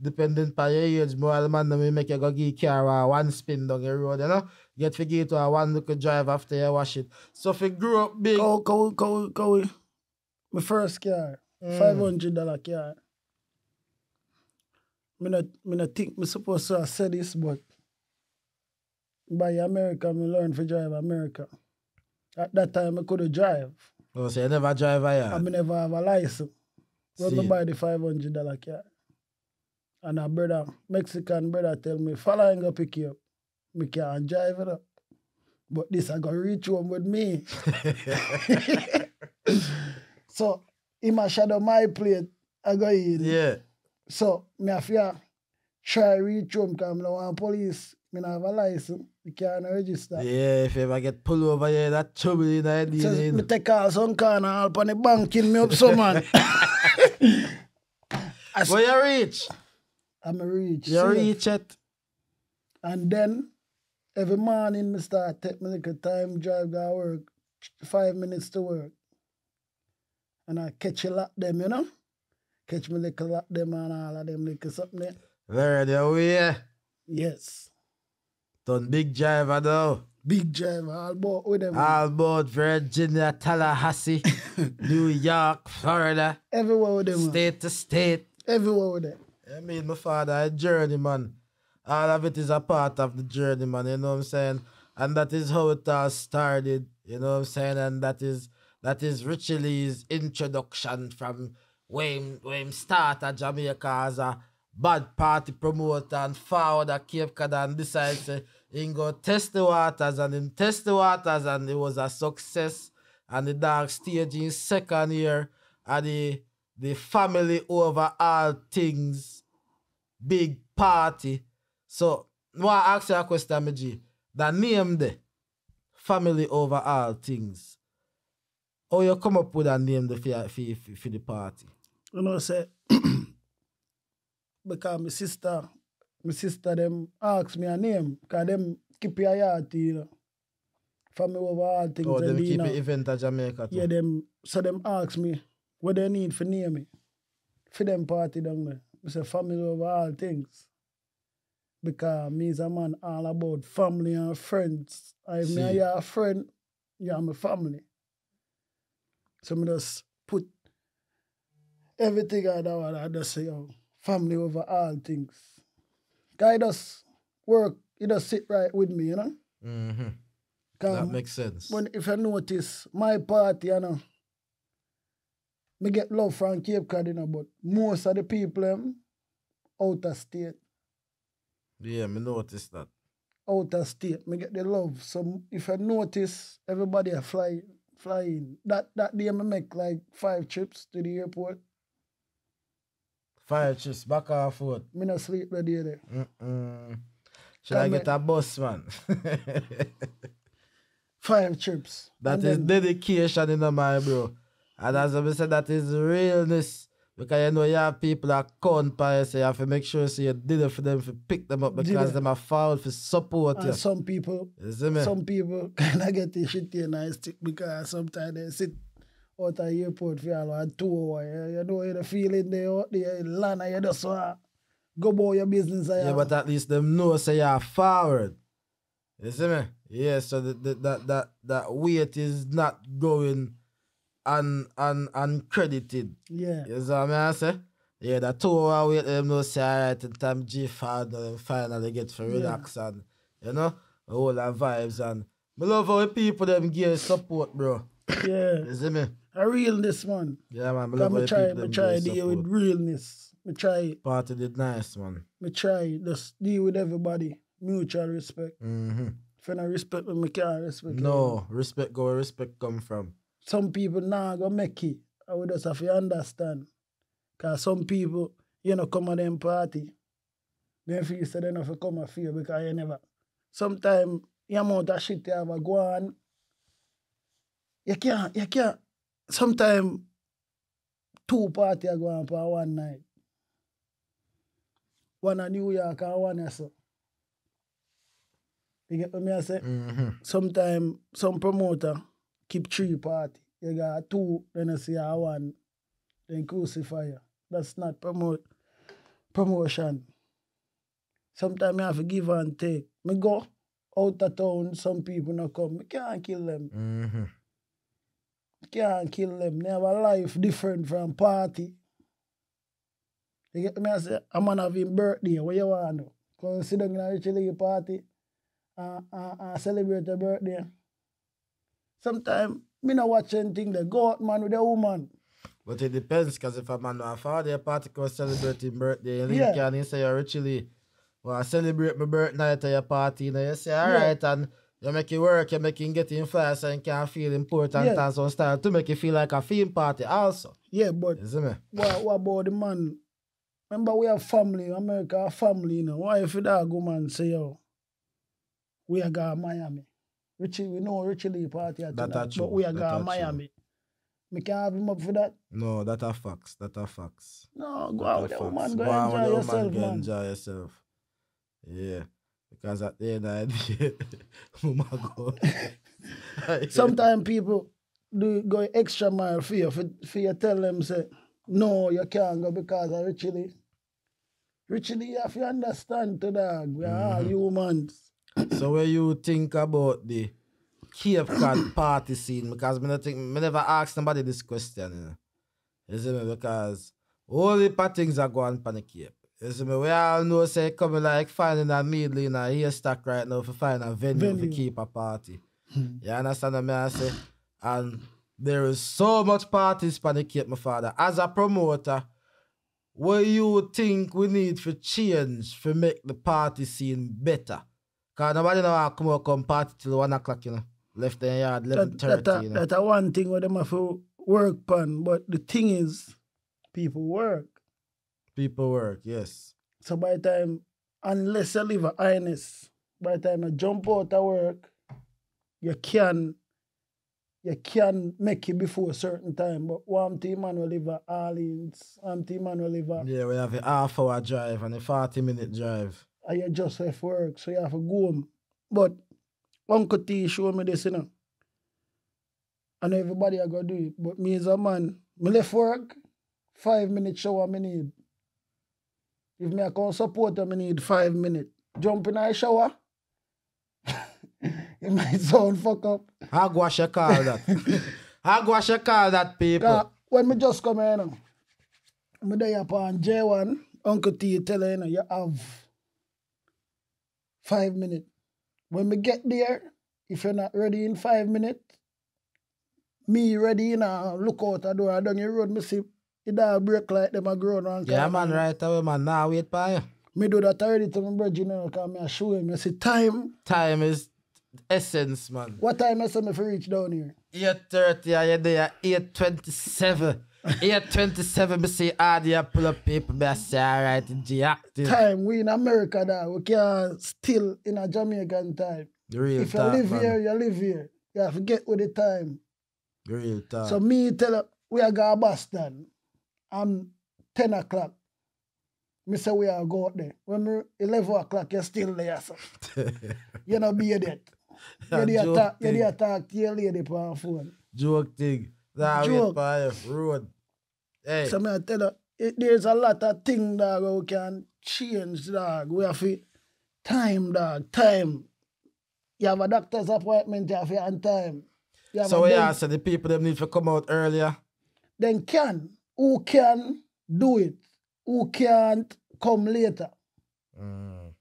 depending on your age, more man me make you go give car a one spin down the road, you know? Get give to a one look drive after you wash it. So if you grew up big, Go, go, go, go. My first car, Mm. five hundred dollar car. Me not, me not think me supposed to have said this, but by America, me learn to drive America. At that time, I could drive. oh, so you never drive a I yard. me never have a license. When me buy the five hundred dollar car, and a brother, Mexican brother, tell me, "Follow and go pick you up. Me can't drive it up, but this I go reach home with me." so in my shadow my plate, I go in. yeah. So me have to try reach home because I don't want police. Me not have a license. Me can't register. Yeah, if you ever get pulled over here, that trouble in the So idea. me take all some corner help on the bank kill me up so man. I Where you reach? I'm a reach. You reach it. And then every morning me start take me little time drive go work, five minutes to work. And I catch a lot them, you know? Catch me little lot them and all of them little something there. There, the way. Yes. Done big driver though. Big driver, all about with them. All about Virginia, Tallahassee, New York, Florida, Everywhere with them. man. state to state. Everywhere with them. I mean, my father, a journeyman. All of it is a part of the journey, man. You know what I'm saying? And that is how it all started. You know what I'm saying? And that is that is Richie Lee's introduction from when when he started Jamaica as a uh, bad party promoter and forward at Cape Cod and decided to go test the waters and in test the waters and it was a success. And the dark stage in second year and the the family over all things big party. So, I ask you a question, G. The name there, family over all things. How you come up with a name for, for, for the party? You know, say, because my sister, my sister them ask me a name, because them keep your yard, you know. Family over all things. Oh, them you keep know. an event at Jamaica too. Yeah, them so them ask me what they need for name me. For them party down there. I say family over all things. Because me is a man all about family and friends. If me See. you are a friend, you are my family. So me just everything I do I just say, yo, family over all things. Guy does work, he does sit right with me, you know? Mm-hmm. That makes sense. when if you notice my party, you know, me get love from Cape Cod, you know, but most of the people them out of state, Yeah, me notice that. out of state, me get the love. So if you notice, everybody a fly fly in. That that day me make like five trips to the airport. Fire chips, back and forth. Me not sleep the day there. Mm-mm. Should I Come get a bus, man? Five trips. That And is then- dedication in the mind, bro. And as I said, that is realness. Because you know you have people that count by you, so you have to make sure so you did it for them to pick them up because them are foul for support you. and some people You me? some people kind of get the shit in nice stick because sometimes they sit out of airport for all one two hours. You, you know, you the feeling they out there, you land and you just want go about your business. and yeah, but at least them know say you're forward. You see me? Yeah, so the, the, that that that weight is not going un, un, uncredited. Yeah. You see what I say? Yeah, the two hour wait them know say alright in time G Fad them finally get for Yeah. relax and you know, all the vibes and me love how people them give support, bro. Yeah. You see me? A realness, man. Yeah man, me love the try, me try deal with realness. Me try, Party did nice man. me try just deal with everybody. Mutual respect. Mm-hmm. If you respect me, me can't respect you. No, respect go where respect come from. Some people nah go make it. I would just have to understand. Cause some people, you know, come at them party. They feel say they not fi come and feel because you never. Sometimes the amount of shit you have a go on. You can't, you can't. Sometimes two party are going for one night. One in New York and one here, so. You get what me I say? Mm-hmm. Sometimes some promoter keep three party. You got two, then you see a one, then crucify you. That's not promote promotion. Sometimes you have to give and take. Me go out of town, some people not come. Me can't kill them. Mm-hmm. Can't kill them. They have a life different from party. You get me? I say, a man his birthday. What you want to do? Come sit down in a Richie Lee party and, and, and celebrate your birthday. Sometimes, me not watch anything. They go out, man, with a woman. But it depends, because if a man a father party can celebrate his birthday, and Yeah. he can say you're actually well, I celebrate my birthday at your party, and you say, all Yeah. right, and you make it work, you make him get influence and can feel important Yeah. and so start to make it feel like a theme party also. Yeah, but You see me? what, what about the man? Remember, we have family. America family, you know. Why if you that woman say, yo, we are going Miami? Richie, we know Richie Lee party at That but we are going true. Miami. Me can have him up for that. No, that are facts. That are facts. No, go That out with the woman, go, Go out with enjoy yourself, woman, go man. enjoy yourself. Yeah. Because at the end of the day, mama. Sometimes people do go extra mile for you, for, for you tell them, say, no, you can't go because of Richie. Richie you have to understand to dog. We are Mm-hmm. humans. So when you think about the Cape Cod party scene, because me, think, me never ask somebody this question, you know. You see me? Because all the things are going on the Cape. You see me? We all know say coming like finding a middle in a haystack right now for find a venue, Venue. to keep a party. Hmm. you understand what me I say? And there is so much parties the Cape, my father. As a promoter, what you think we need for change for make the party scene better? Cause nobody know how come out come party till one o'clock, you know. Left the yard, eleven That, that, thirty, a, you know. that a one thing where them have to work on. But the thing is, people work. People work, yes. So by the time, unless you live a Hyannis, by the time I jump out of work, you can you can make it before a certain time. But one team man will live at Orleans, one team man will live at Yeah, we have a half hour drive and a forty minute drive. and you just left work, so you have to go home. But Uncle T showed me this, you know. I know everybody are gonna do it, but me as a man, me left work, five minutes shower me need. If me I can support them, me need five minutes. Jump in a shower. it might sound fuck up. How go you call that? How go you call that people? When me just come here, you know, me there upon J1, Uncle T tell you know, you have five minutes. When me get there, if you're not ready in five minutes, me ready, you uh, know, look out the door, down your road, me see it dog break like them a grown one. Yeah, man, right away, man. Now wait for you. Me do that already to my brother, you know, because me I show him, I say, time, Time is essence, man. what time I say me for reach down here? 8.30 and you're there 8.27. 8.27, me see Adi pull up people, me I say, alright, G active. Time, we in America, dog, we can't still in a Jamaican time. The real if you live man. here, you live here. You have to get with the time. Real talk. So me tell her, we are going to Boston. I'm 10 o'clock. Me say we are go out there. When me 11 o'clock, you're still there. So. you know be that. You Yeah, there joke talk, you thing. there talk to your lady on the phone. Joke thing. Wait Joke. you. Road. Hey. So me I tell her, it, there's a lot of things dog we can change dog. We have to time dog, time. You have a doctor's appointment, you have to on time. You So then, so the people them need to come out earlier. then can. Who can do it? Who can't come later? Mm.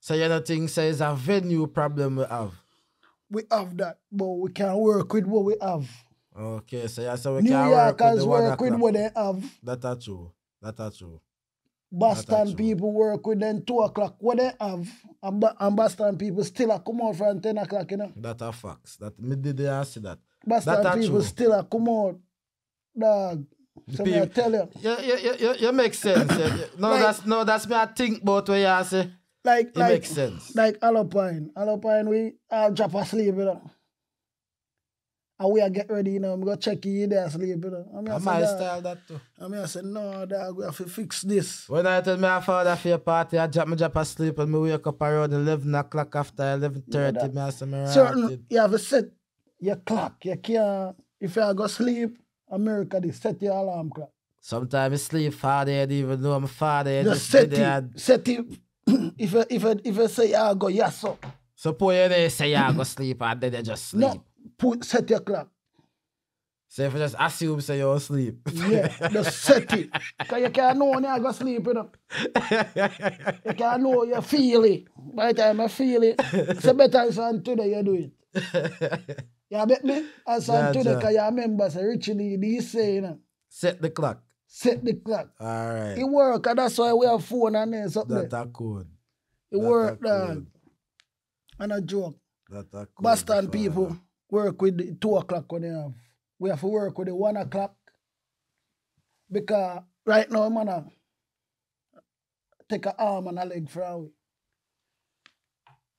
So you know thing says a venue problem we have. We have that, but we can work with what we have. Okay, so yeah, so we New can work with Yorkers the work with what they have. That are true. That are true. Boston people work with them 2 o'clock. What they have. And, Bo- and Boston people still come out from 10 o'clock, you know. That are facts. That me did they see that. Boston That people true. still come out. Dog. So me I tell you. Yeah, yeah, yeah, yeah, yeah make sense. No, Like- that's no, that's me. I think about what you say. Like, It like, makes sense. like Alpine. Alpine, we all drop asleep, you know. And we are get ready, you know. We go check you there asleep, you know. I mean, I I say, style that too. I mean, I said, no, dog, we have to fix this. When I tell my father for a party, I drop me drop asleep and me wake up around eleven o'clock after eleven thirty. that- me I say me Certain, you have to set your clock. You can't, if you go sleep, America, they set your alarm clock. Sometimes I sleep I didn't even know my father. I Just just set it. it. Set it. if you, if you, if you say, I go, yes, sir. Suppose you dey say you go sleep and then you just sleep. No, put, set your clock. So if you just assume say you sleep. Yeah, just set it. Because you can't know when you go sleep, you know. You can't know, you feel it. By the time I feel it, it's a better as today you do it. You bet me? As Yeah, today, ja. because you remember, say, Richie Lee, he say, you know, Set the clock. set the clock. All right. It work, and that's why we have phone and there. That a code. It that work, dog. And a joke. That a code. Boston people work with the two o'clock when they have. We have to work with the one o'clock. Because right now, man, uh, take a arm and a leg from we.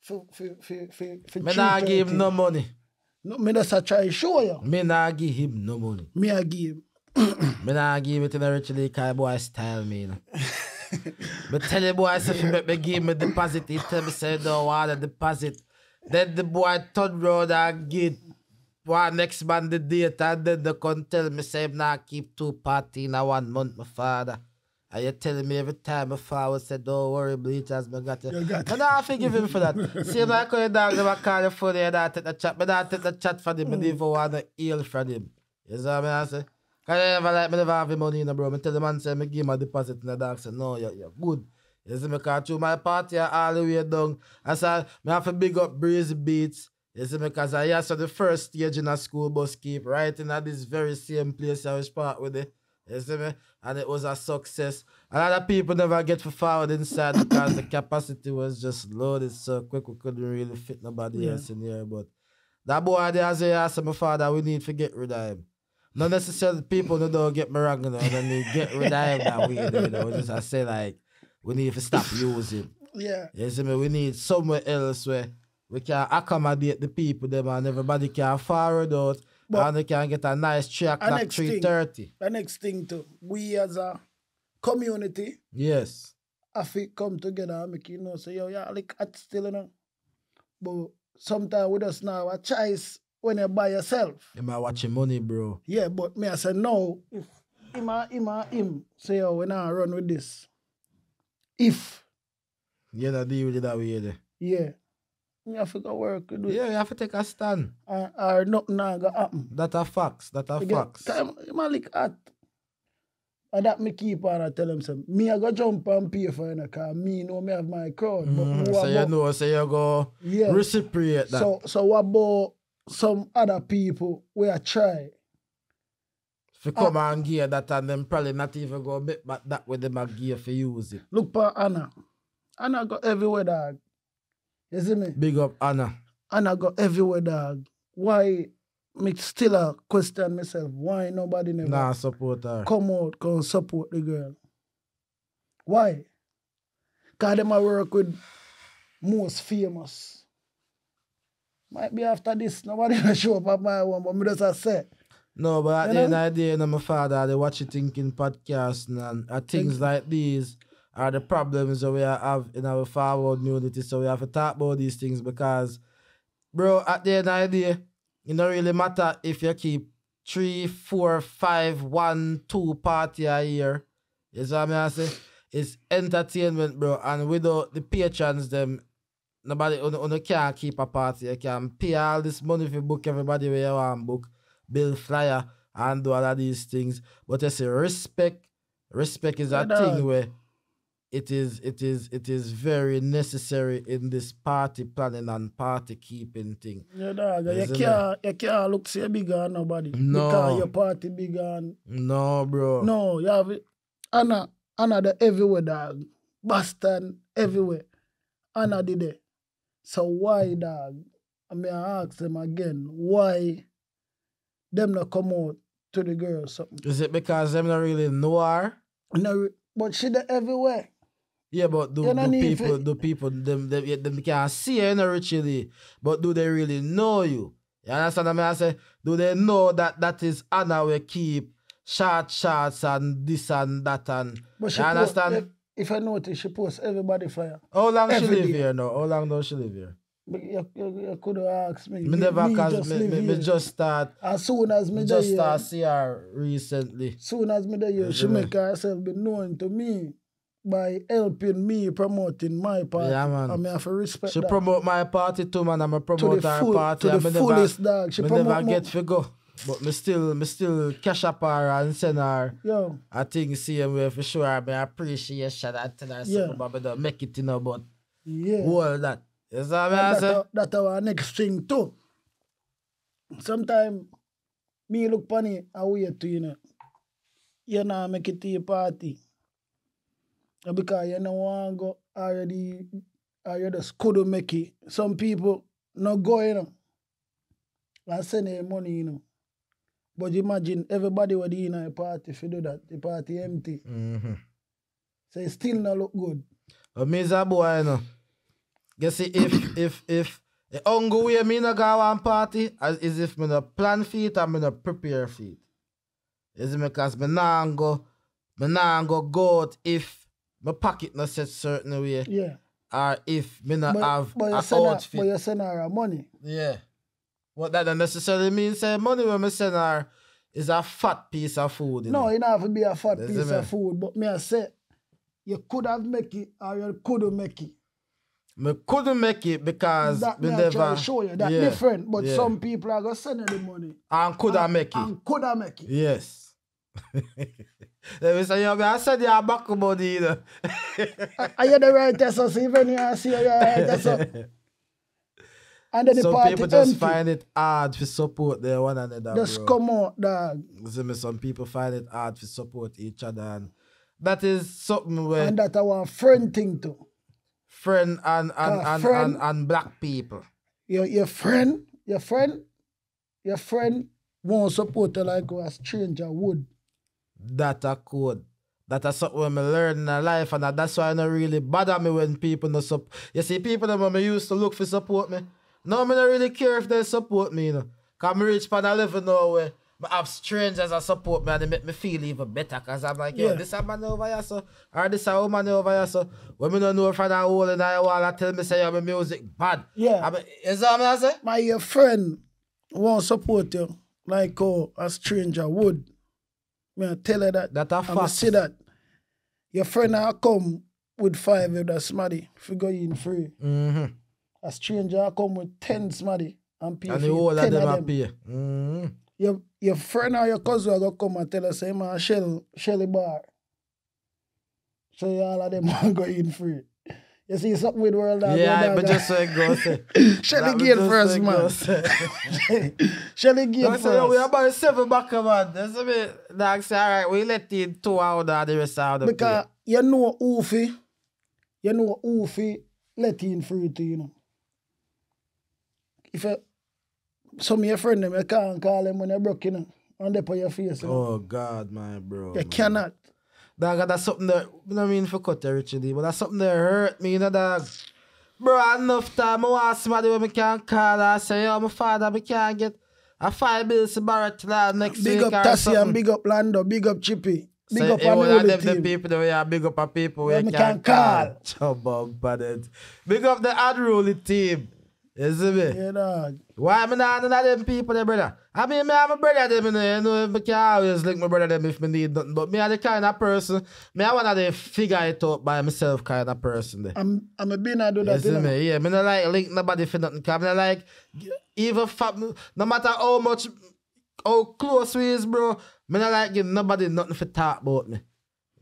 For, for, for, for, for Me not give no money. No, me just a try show you. Me not give him no money. Me a give. Me not give it in a Richie Lee boy style me. You but tell the boy if me, me give me deposit, he tell me say no want a deposit. Then the boy turn round and get one next man the date and then they come tell me say not keep two party in a one month, my father. And you telling me every time my father say don't worry, bleachers, me got you. You got I forgive him for that. See, like you dog never call you phone and not take the chat. Not take the chat from him. Me didn't even want to heal from him. You see what I say? Cause I never like me never have the money in the bro. Me tell the man say me give him a deposit in the dog say no, you're, you're good. You see me cause through my party all the way down. I said me have to big up Breezy Beats. You see me cause I saw the first stage in a school bus keep right in at this very same place I was part with it. You see me? And it was a success. A lot of people never get for forward inside because the capacity was just loaded so quick we couldn't really fit nobody Yeah. else in here. But that boy there as I asked my father, we need to get rid of him. Not necessarily people who don't get me wrong, you know, they need get rid of him that way, you know. Just I say like we need to stop using. Yeah. You see me? We need somewhere else where we can accommodate the people them and everybody can forward out But- and they can get a nice three o'clock, three thirty. The next thing too, we as a community Yes. have to come together and make you know, say, yo, yeah, like at still, you know. But sometimes we just now a choice when you by yourself. You might watch your money, bro. Yeah, but me I say no. If him and him and him say, oh, we now run with this. If, You know, deal with it that way there. yeah, me have to go work with it. Yeah, you have to take a stand. Or, or nothing now go happen. That are facts. That are You get- facts. Time, him a lick at. And that me keep on and tell him, say, me I go jump and pay for it, because me know me have my crowd. But Mm, who so you about- know, so you go Yeah. reciprocate that. So, so what about some other people we are try? if you uh, come and gear that and them probably not even go make back that with them a gear for use it. Look for Anna. Anna go everywhere, dog. You see me? Big up Anna. Anna go everywhere, dog. Why me still a question myself? Why nobody never Nah, support her. come out, come support the girl? Why? Cause them a work with most famous. Might be after this, nobody will show up at my one, but me just a say. No, but at You the end know? of the day, you know, my father, they WatchuThinkin podcast and things like these are the problems that we have in our forward community. So we have to talk about these things because, bro, at the end of the day, it don't really matter if you keep three, four, five, one, two party a year. You see what I mean? I say? It's entertainment, bro. And without the patrons, them, nobody on, on can't keep a party. You can pay all this money for book everybody where you want book, build flyer and do all of these things. But you see, respect, respect is a thing where it is it is it is very necessary in this party planning and party keeping thing. Yeah, dog. You can't, you can't look say bigger than nobody. No. Because your party bigger and No, bro. No, you have it. Anna, Anna the everywhere, dog. Boston, everywhere. Anna did it. So why, dog? I mean, I ask them again, why them not come out to the girl or something? Is it because them not really know her? No, but she the everywhere. Yeah, but do, do people do people them them, yeah, them can see you in a richly, but do they really know you? You understand what I say? Do they know that that is Anna we keep short shots and this and that and But she you post, understand? if, if I notice, she posts everybody flyer. How long she live day. here now? How long does she live here? But you, you, you could have asked me. Me never me cause just me, me, me just start As soon as me just start see her recently. soon as me there, she make herself be known to me by helping me promoting my party. Yeah, man. I mean, I have to respect She that. promote my party too, man. I'm a promote the, her full, party. to the never- fullest, dog. She me promote never mo- get to go. But me still me still cash up her and send her Yo, I think same way for sure. I mean, appreciation and tell her Yeah. something, but don't make it you know, but yeah. all that. You see what I that, say? our- that our next thing too. Sometimes me look funny I wait to you know. You know make it to your party. Because you know want go already already could make it. Some people not go you know. And send their money, you know. But imagine everybody would in a party if you do that. The party empty. Mm-hmm. So it still not look good. But me a boy, you know. You see, if, if, if, the only way me no go one party as is if me no plan for it and me no prepare for it. Me, cause me nah go, me nah go go if my pocket not set certain way Yeah. or if me not But, have but, a send her, outfit. but you send her money. Yeah. What that don't necessarily mean say money when me send her is a fat piece of food. No, it not have to be a fat That's piece of food, but me I say you could have make it or you couldn't make it. Me couldn't make it because That me never show you. That yeah, different. But yeah. some people are gonna send you the money. and could have make it. And could have make it. Yes. Let me say you I said you back you know. Are you the right? So even you see you right so- And then the Some people just empty. find it hard to support their one another. Just bro. come out, dog. See me, some people find it hard to support each other and that is something where And that our friend thing too. friend and and, and, friend. and, and black people. Your your friend, your friend, your friend won't support you like a stranger would. That a code. That is something when I learn in my life, and that's why I don't really bother me when people no sup. You see, people that when I used to look for support me, no, me don't really care if they support me, you know. Cause me reach pan a level now where I have strangers that support me and they make me feel even better. Cause I'm like, yo, Yeah. this a man over here, so, or this a woman over here, so. When me don't know if I don't hold in the wall, I tell me say, yo, my music bad. Yeah. I mean, is that what I say? My your friend won't support you like how a stranger would. Me I tell her that. That a fact. see that. Your friend I come with five of that smarty, figure you in free. Mm-hmm. A stranger I come with ten smarty and pay And the whole of them of them. pay. Mm-hmm. Your your friend or your cousin are gonna come and tell us say man Shell shell Shelly bar. So all of them are go in free. You see something with world dog, Yeah, world but just so it goes. Shelly Gale first, man. Shelly Gale Dog say, we first. about seven back, man. That's a bit. Dog say, all right, we let in two out of the rest of the Because you know fi, you know fi let in free to you know. If you, some of your friend them, you can't call them when you're broke, you know, and they put your face. play. You, know. Oh, God, my bro. you man. cannot. Dog, that's something that, you know what I mean, for cut you, Richie, but that's something that hurt me, you know, dog. Bro, enough time, I want somebody when me can call and say, yo, my father, me can't get a five bills to borrow till next Big week Big up Tassie and big up Lando, big up Chippy, big So, up one of Unruly them, the team. people that we are big up a people we Yeah, can, can call. call. But it. Big up the unruly team. You see me? Yeah, dog. Why me not none of them people there, brother? I mean, me have my brother them, you know, you know, me can always link my brother them if me need nothing. But me are the kind of person, me I one of the figure it out by myself kind of person there. I'm I'm a being I do You that. see You know? me? Yeah, me not like link nobody for nothing. Cause me not like, even fa- no matter how much, how close we is, bro, me not like give nobody nothing for talk about me.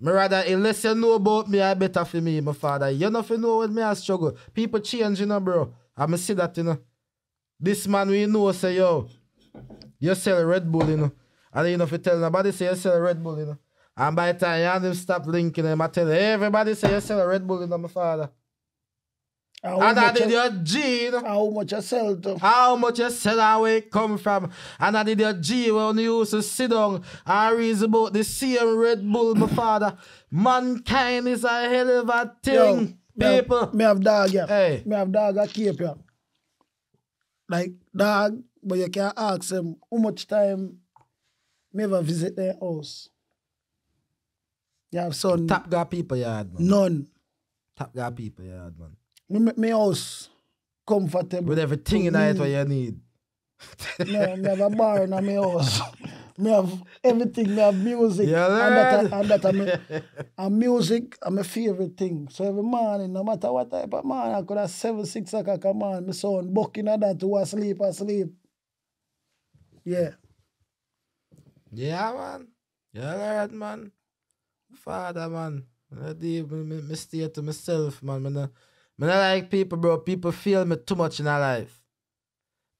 Me rather, unless you know about me, I better for me, my father. You know for know what me I struggle. People change, you know, bro. I me see that, you know. This man we know say, yo, you sell Red Bull, you know. And you know, if you tell nobody say you sell Red Bull, you know. And by the time you them stop linking them, I tell everybody say you sell Red Bull, you know, my father. How, And I much did you, your G, you know. how much you sell to? How much you sell and where it come from. And I did your G when you used to sit down and reason about the same Red Bull, my father. Mankind is a hell of a thing. have- People. Me have dog, yeah. Hey. Me have dog at Cape, yeah. Like dog, but you can ask them how much time me ever visit their house. You have son, Top guy people yard, man. none. Top guy people yard, man. Me make me house comfortable. With everything in it what you mm. need. No, me have a bar in my house. me have everything. Me have music. You and that, and that me, and music are my favorite thing. So every morning, no matter what type of man, I could have seven, six o'clock a man, my son bucking at that to asleep, asleep. Yeah. Yeah, man. You learn, man. Father, man. I deal me, me, me stay to myself, man. Me no like people, bro. People feel me too much in our life.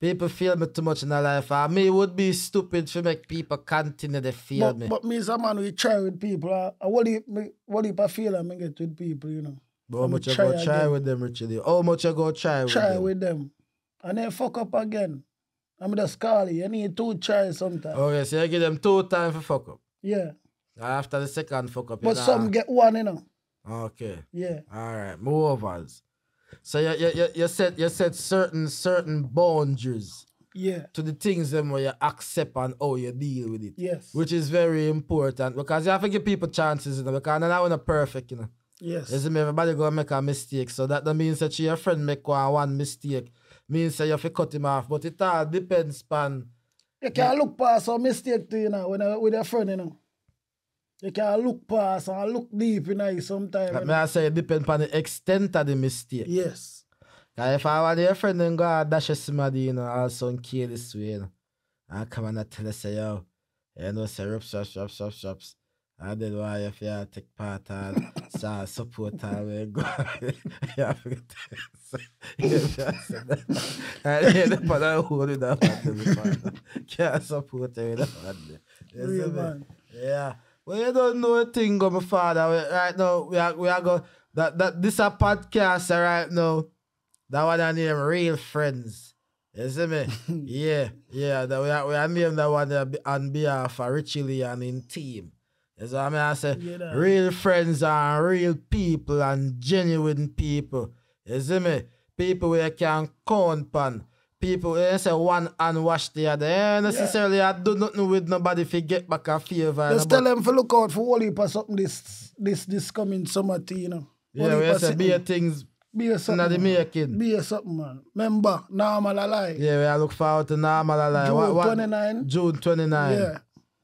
People feel me too much in our life. And me would be stupid to make people continue to feel But, me. but me as a man, we try with people. I, I, what if me, what if I feel I get with people, you know? But how much you try go try again. with them, Richard? How much you go try with Try them? with them. And then fuck up again. I'm just call you. You need two tries sometimes. Okay, so you give them two times for fuck up. Yeah. After the second fuck up, But some ah. get one, you know. Okay. Yeah. All right, move on. So you, you, you, you set you set certain certain boundaries Yeah. to the things them where you accept and how you deal with it. Yes. Which is very important because you have to give people chances, you know, because they're not not perfect, you know. Yes. Me, everybody gonna make a mistake. So that don't mean that your friend make one, one mistake. Means that you have to cut him off. But it all depends pan. You can't look past a mistake to you know when uh, with a friend, you know. You can look past and look deep in it sometimes. Like. I say it depend on the extent of the mistake. Yes. Cause if I want your friend then go and dash somebody, you know, also in kill this way, you know. And come and tell us say, yo, you know, say rups, rups, rups, rups, rups. And then why if you take part and so support and we go. You have to say, you have to say that. And then the father hold it up and the father can't support you with the father. You see me? man. Yeah. Well, you don't know a thing, go, my father. We- Right now, we are we are go that that this a podcast right now. That one I name real friends. You see me? yeah, yeah. That we are we are name that one be- on behalf of Richie Lee and in team. You see what I mean? I say real friends are real people and genuine people. You see me? People where you can count on. People you say one and wash the other. Ain't necessarily I do nothing with nobody if you get back a favor. Just tell them to look out for whole heap of something this this this coming summer tea, you know. Yeah, we say be a things Be a in something. the man. making. Be a something, man. Remember, normal alive. Yeah, we are look forward to normal alive. June What- what- 29. June 29. Yeah.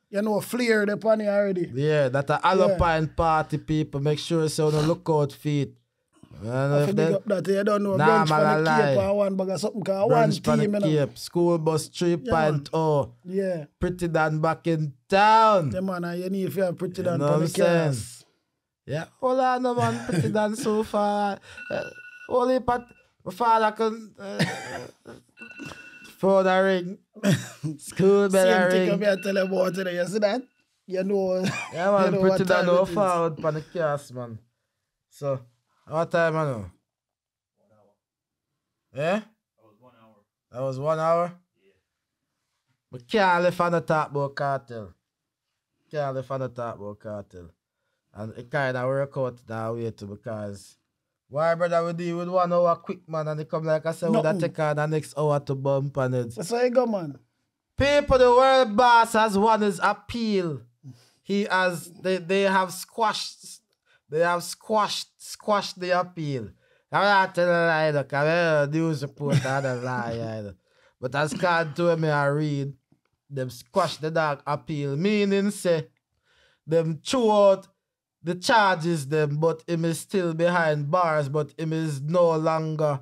You know, Flair the funny already. Yeah, that a Alpine party people. Make sure so no look out feet. And I if they up that you don't know. Nah, brunch man, the I lie. one bag of something called one brunch pan team, you the know. Cape, school bus 3.0, Yeah. pretty than back in town. Yeah, man, you need to have pretty than know for what I'm. Yeah, hold on, no man, pretty than so far. Uh, only but my father can uh, for the ring. School bell Same thing ring. I'm here tell you about today. You see that? You know. Yeah, man, you know pretty time no is. forward pan the cast, man. So, what time I know? Yeah? That was one hour? Yeah, We can't live on the talk about Kartel. Can't live on the talk about Kartel. And it kind of work out that way too because why brother we deal with one hour quick man and it come like I said we Nothing. take on the next hour to bump on it. That's how you go, man. People, the world boss has won his appeal. He has they they have squashed they have squashed squashed the appeal. I'm not telling a lie, though, because I don't news report and a lie, know. But as Khan told me I read, them squash the dog appeal, meaning say, them threw out the charges them, but him is still behind bars, but him is no longer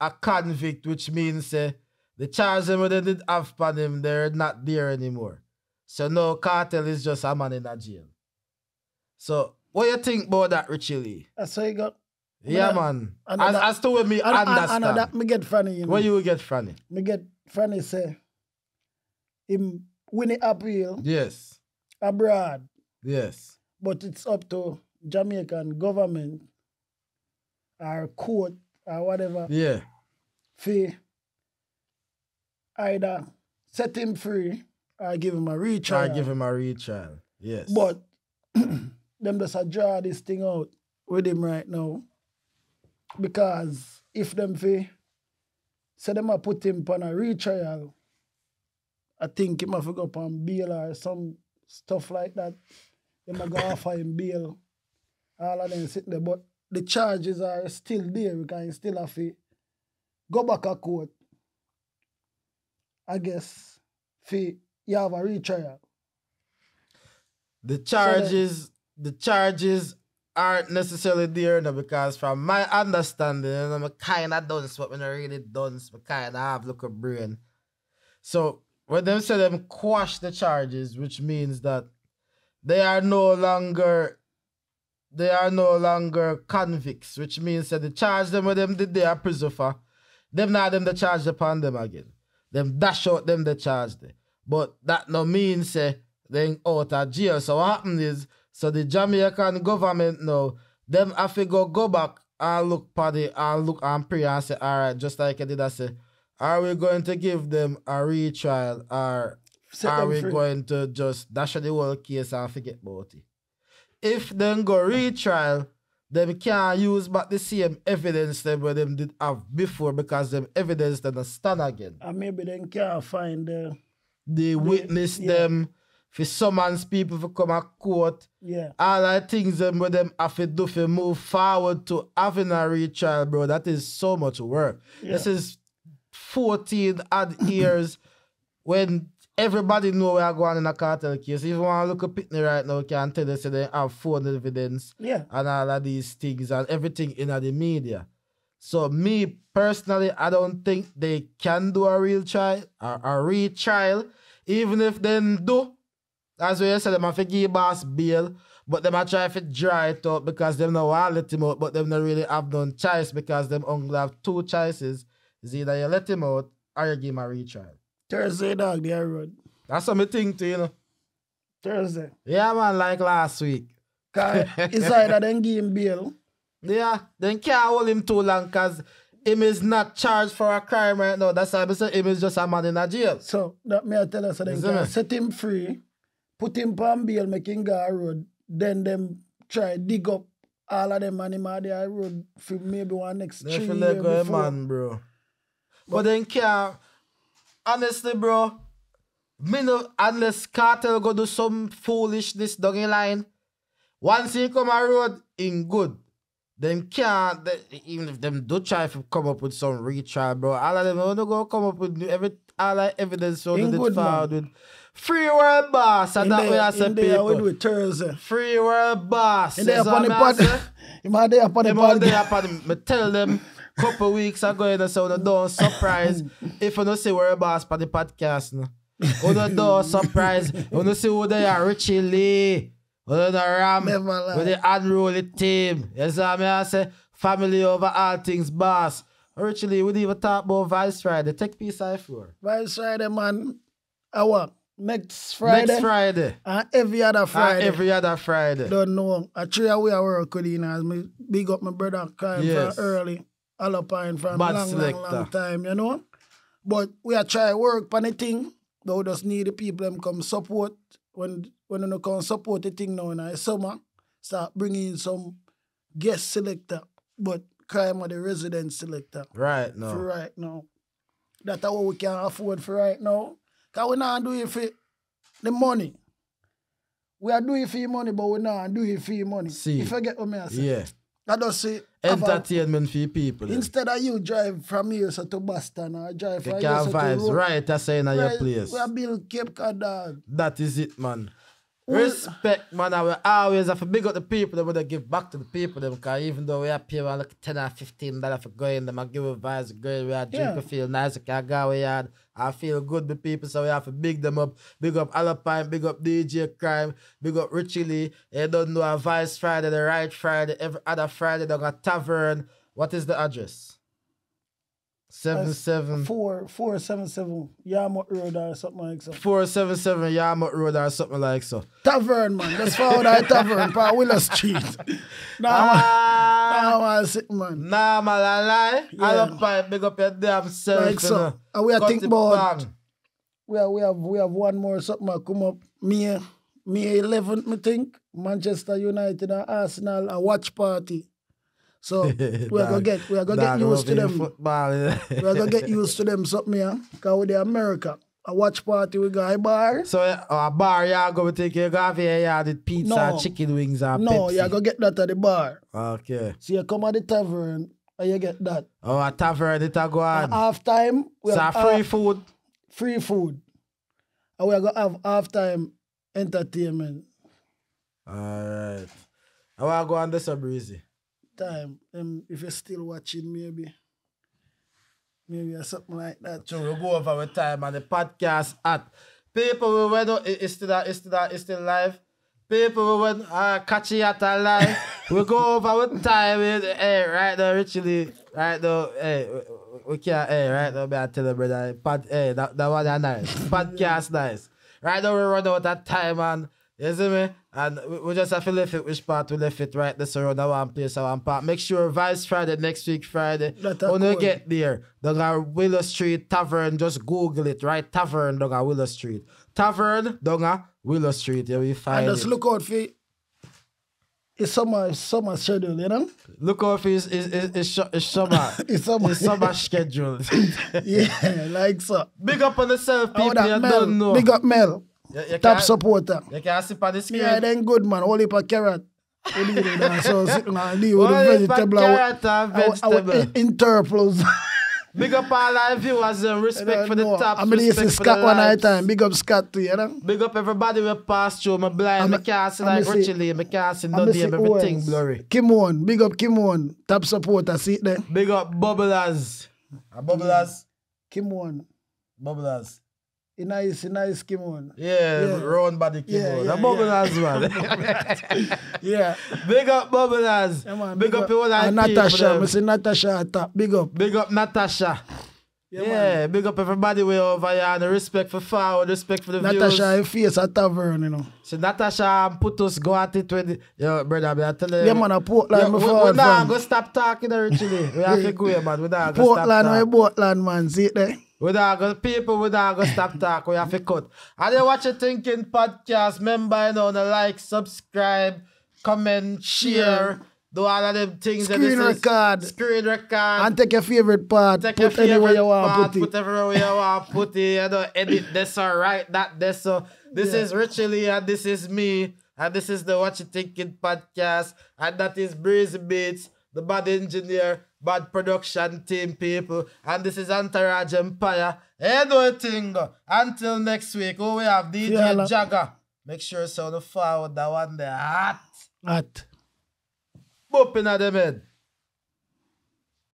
a convict, which means say, the charges them they did have upon him, they're not there anymore. So no Kartel is just a man in a jail. So what you think about that, Richie Lee? That's how you got. Yeah, I man. I As, that- as to what me I, I, understand. I that me get funny, you know. What you get funny? me get funny say him win the appeal Yes. abroad, Yes. but it's up to Jamaican government or court or whatever Yeah. Fee either set him free or give him a retrial. Try give him a retrial. Yes. But them just a draw this thing out with him right now. Because if them fi say them a put him on a retrial, I think him have to go up on bail or some stuff like that. Them a go offer him bail. All of them sit there. But the charges are still there because he still have to go back a court. I guess fi you have a retrial. the charges the charges aren't necessarily there now because from my understanding, and I'm kinda done but when I really done, I kinda have look a brain. So when them say them quash the charges, which means that they are no longer they are no longer convicts, which means that the charge them with them did they are prison for, them not them the charge upon them again. Them dash out them the charge there. But that no means say they out of jail. So what happened is so the Jamaican government now, them have to go go back and look the and look and pray and say, all right, just like I did I say, are we going to give them a retrial or Set are we free. going to just dash the whole case and forget about it? If them go retrial, them can't use back the same evidence them where them did have before because them evidence then stand again. And maybe they can't find the They witness yeah. them for summons people to come a court. yeah. All the things them where them have to do to move forward to having a retrial, bro. That is so much work. This is 14 odd years when everybody know we are going in a Kartel case. If you want to look at Pitney right now, can tell us they have phone evidence Yeah. and all of these things and everything in the media. So me personally, I don't think they can do a real trial or a retrial. Even if they do, as we said, them have to give boss bail, but them a try to dry it out because them no want let him out, but them not really have no choice because them only have two choices. Is either you let him out or you give him a retrial. Thursday dog the road. That's what me think too, you know. Thursday. Yeah, man, like last week. Cause it's either then give him bail. Yeah, then can't hold him too long because him is not charged for a crime right now. That's why I say him is just a man in a jail. So that may I tell us so then can set him free, put him on bail, make him go a road, then them try dig up all of them out there road for maybe one next They three feel like before. man, bro. But then can't honestly, bro. Me no unless Kartel go do some foolishness down the line. Once he come a road, in good. Them can't they, even if them do try to come up with some retrial, bro. All of them don't go come up with new- every all the evidence so In they good, found with free world boss and In that way I say in there we do people. it Thursday. Free world boss. In there Is upon what the I pod. say? Him out there upon the pod. day upon them. Me tell them couple weeks ago, you know, so you don't surprise if you don't see world boss for the podcast. No. You don't do surprise. You don't see who they are, Richie Lee. You don't know Ram with the unruly team. You see what I say? Family over all things, boss. Richie Lee, we didn't even talk about Vybz Friday. Take piece I for. Vybz Friday, man. Our next Friday. Next Friday. And every other And Friday. every other Friday. Don't know. I three away I work with you know, as me big up my brother crying Yes. from early. Alpine from Bad long, long, long time, you know. But we are try work on the thing. But we just need the people them come support. When when you come support the thing now in the summer, start bringing in some guest selector. But crime of the resident selector Right for now. right now. That's what we can afford for right now. Cause we not do it for the money. We are doing it for your money, but we not do it for your money. See. You forget what me I say. Yeah. I just say entertainment for people. Instead of you drive from here so to Boston or drive from here so to vibes Road- right that's saying at your place. We are build Cape Cod. That is it, man. Respect, man. I will always have to big up the people that would give back to the people them. Cause even though we are pay around like ten or fifteen dollars for going them, I give a vibes going. We are drink, Yeah. feel nice. We can go we yard. I feel good with people, so we have to big them up. Big up Alpine, big up DJ Crime, big up Richie Lee. You don't know a Vybz Friday, the right Friday, every other Friday, they got tavern. What is the address? Seven seven. Four four seven seven Yarmouth Road or something like that. 477 Yarmouth Road or something like so. Tavern man. Let's follow that tavern for Willow Street. nah, Ah, man. Nah, man, sit man. Nah, man, I lie. Yeah. I love pipe, big up your damn self. Like so. know. And we are think about we have we have we have one more something that come up. May May eleventh, me think. Manchester United and Arsenal a watch party. So we're gonna get we're gonna get used to them. Football. We're gonna get used to them something yeah. Cause with the America. A watch party we got a bar. so, uh, a bar, you go take you go here, yeah, the pizza, No. chicken wings, and No, Pepsi. you go get that at the bar. Okay. So you come at the tavern and you get that. Oh, a tavern, it a go on. Half time we so, have free half- food. free food. And we're gonna have half time entertainment Alright. I want to go on this, a breezy. Time. Um, if you're still watching, maybe. Maybe or something like that. So we'll go over with time and the podcast at people we went it's still that it's still that it's still live. People we went uh catch it at a live. we go over with time with hey right now Richie right now hey we, we- can't hey right now I tell you brother pod hey that, that one is nice. Podcast nice. Right now we run out of time and you see me? And we, just have to left it which part we left it right this around that one place, one part. Make sure Vybz Friday next week Friday. When you cool. get there, at Willow Street Tavern, just Google it, right? Tavern at Willow Street. Tavern at Willow Street, you will find And just it. look out for it's summer it's summer schedule, you know? Look out for his, his, his, his, his summer, It's summer. his summer schedule. Yeah, like so. Big up on yourself, Oh, people that you Mel. don't know. Big up Mel. You, you Top supporter. You can sip on screen. Yeah, then good man. Only a carrot. We deal with that. So sitting and deal with the vegetable. carrot and our- our vegetable. in- interpolals. Big up all our viewers and respect for the top. I'm gonna use Scott one at a time. Big up Scott too, you know? Big up everybody we pass through. My blind, I'm- I can't see I'm like Richie I can't see no name, everything blurry. Kim One. Big up Kim One. Top supporter. See it there. Big up Bubblers. Bubblers. Kim One. Bubblers. He nice, he nice Kim One. Yeah, Yeah. round body Yeah, keyboard. yeah, the Bubblers, man. Yeah. big up Bubblers. Yeah, man. big, up your whole and IP Natasha. I say Natasha at top. Big up. Big up Natasha. Yeah, Yeah, big up everybody way over here and the respect for forward, respect for the Natasha, views. face a tavern, you know. So Natasha and put us go at it with the, yo, brother, me I tell you. Yeah, man, a Portland we, before. we fam. go stop talking originally. We have to go here, man. We not go Portland, stop talking. Portland, man. See it there? We not go, people, we not go stop talk. We have to cut. And then WatchuThinkin podcast. Remember, you know, the like, subscribe, comment, share, do all of them things. Screen record. Screen record. And take your favorite part. Take your put anywhere you want part, put put it. everywhere you want put it. You know, edit this or write that this. So this Yeah. is Richie and this is me. And this is the WatchuThinkin podcast. And that is Breezy Beats, the bad engineer, bad production team people. And this is Antaraj Empire. Anything. Until next week, who we have DJ Yeah, Jagger. Make sure so the forward that one there hot. At. Booping at them head.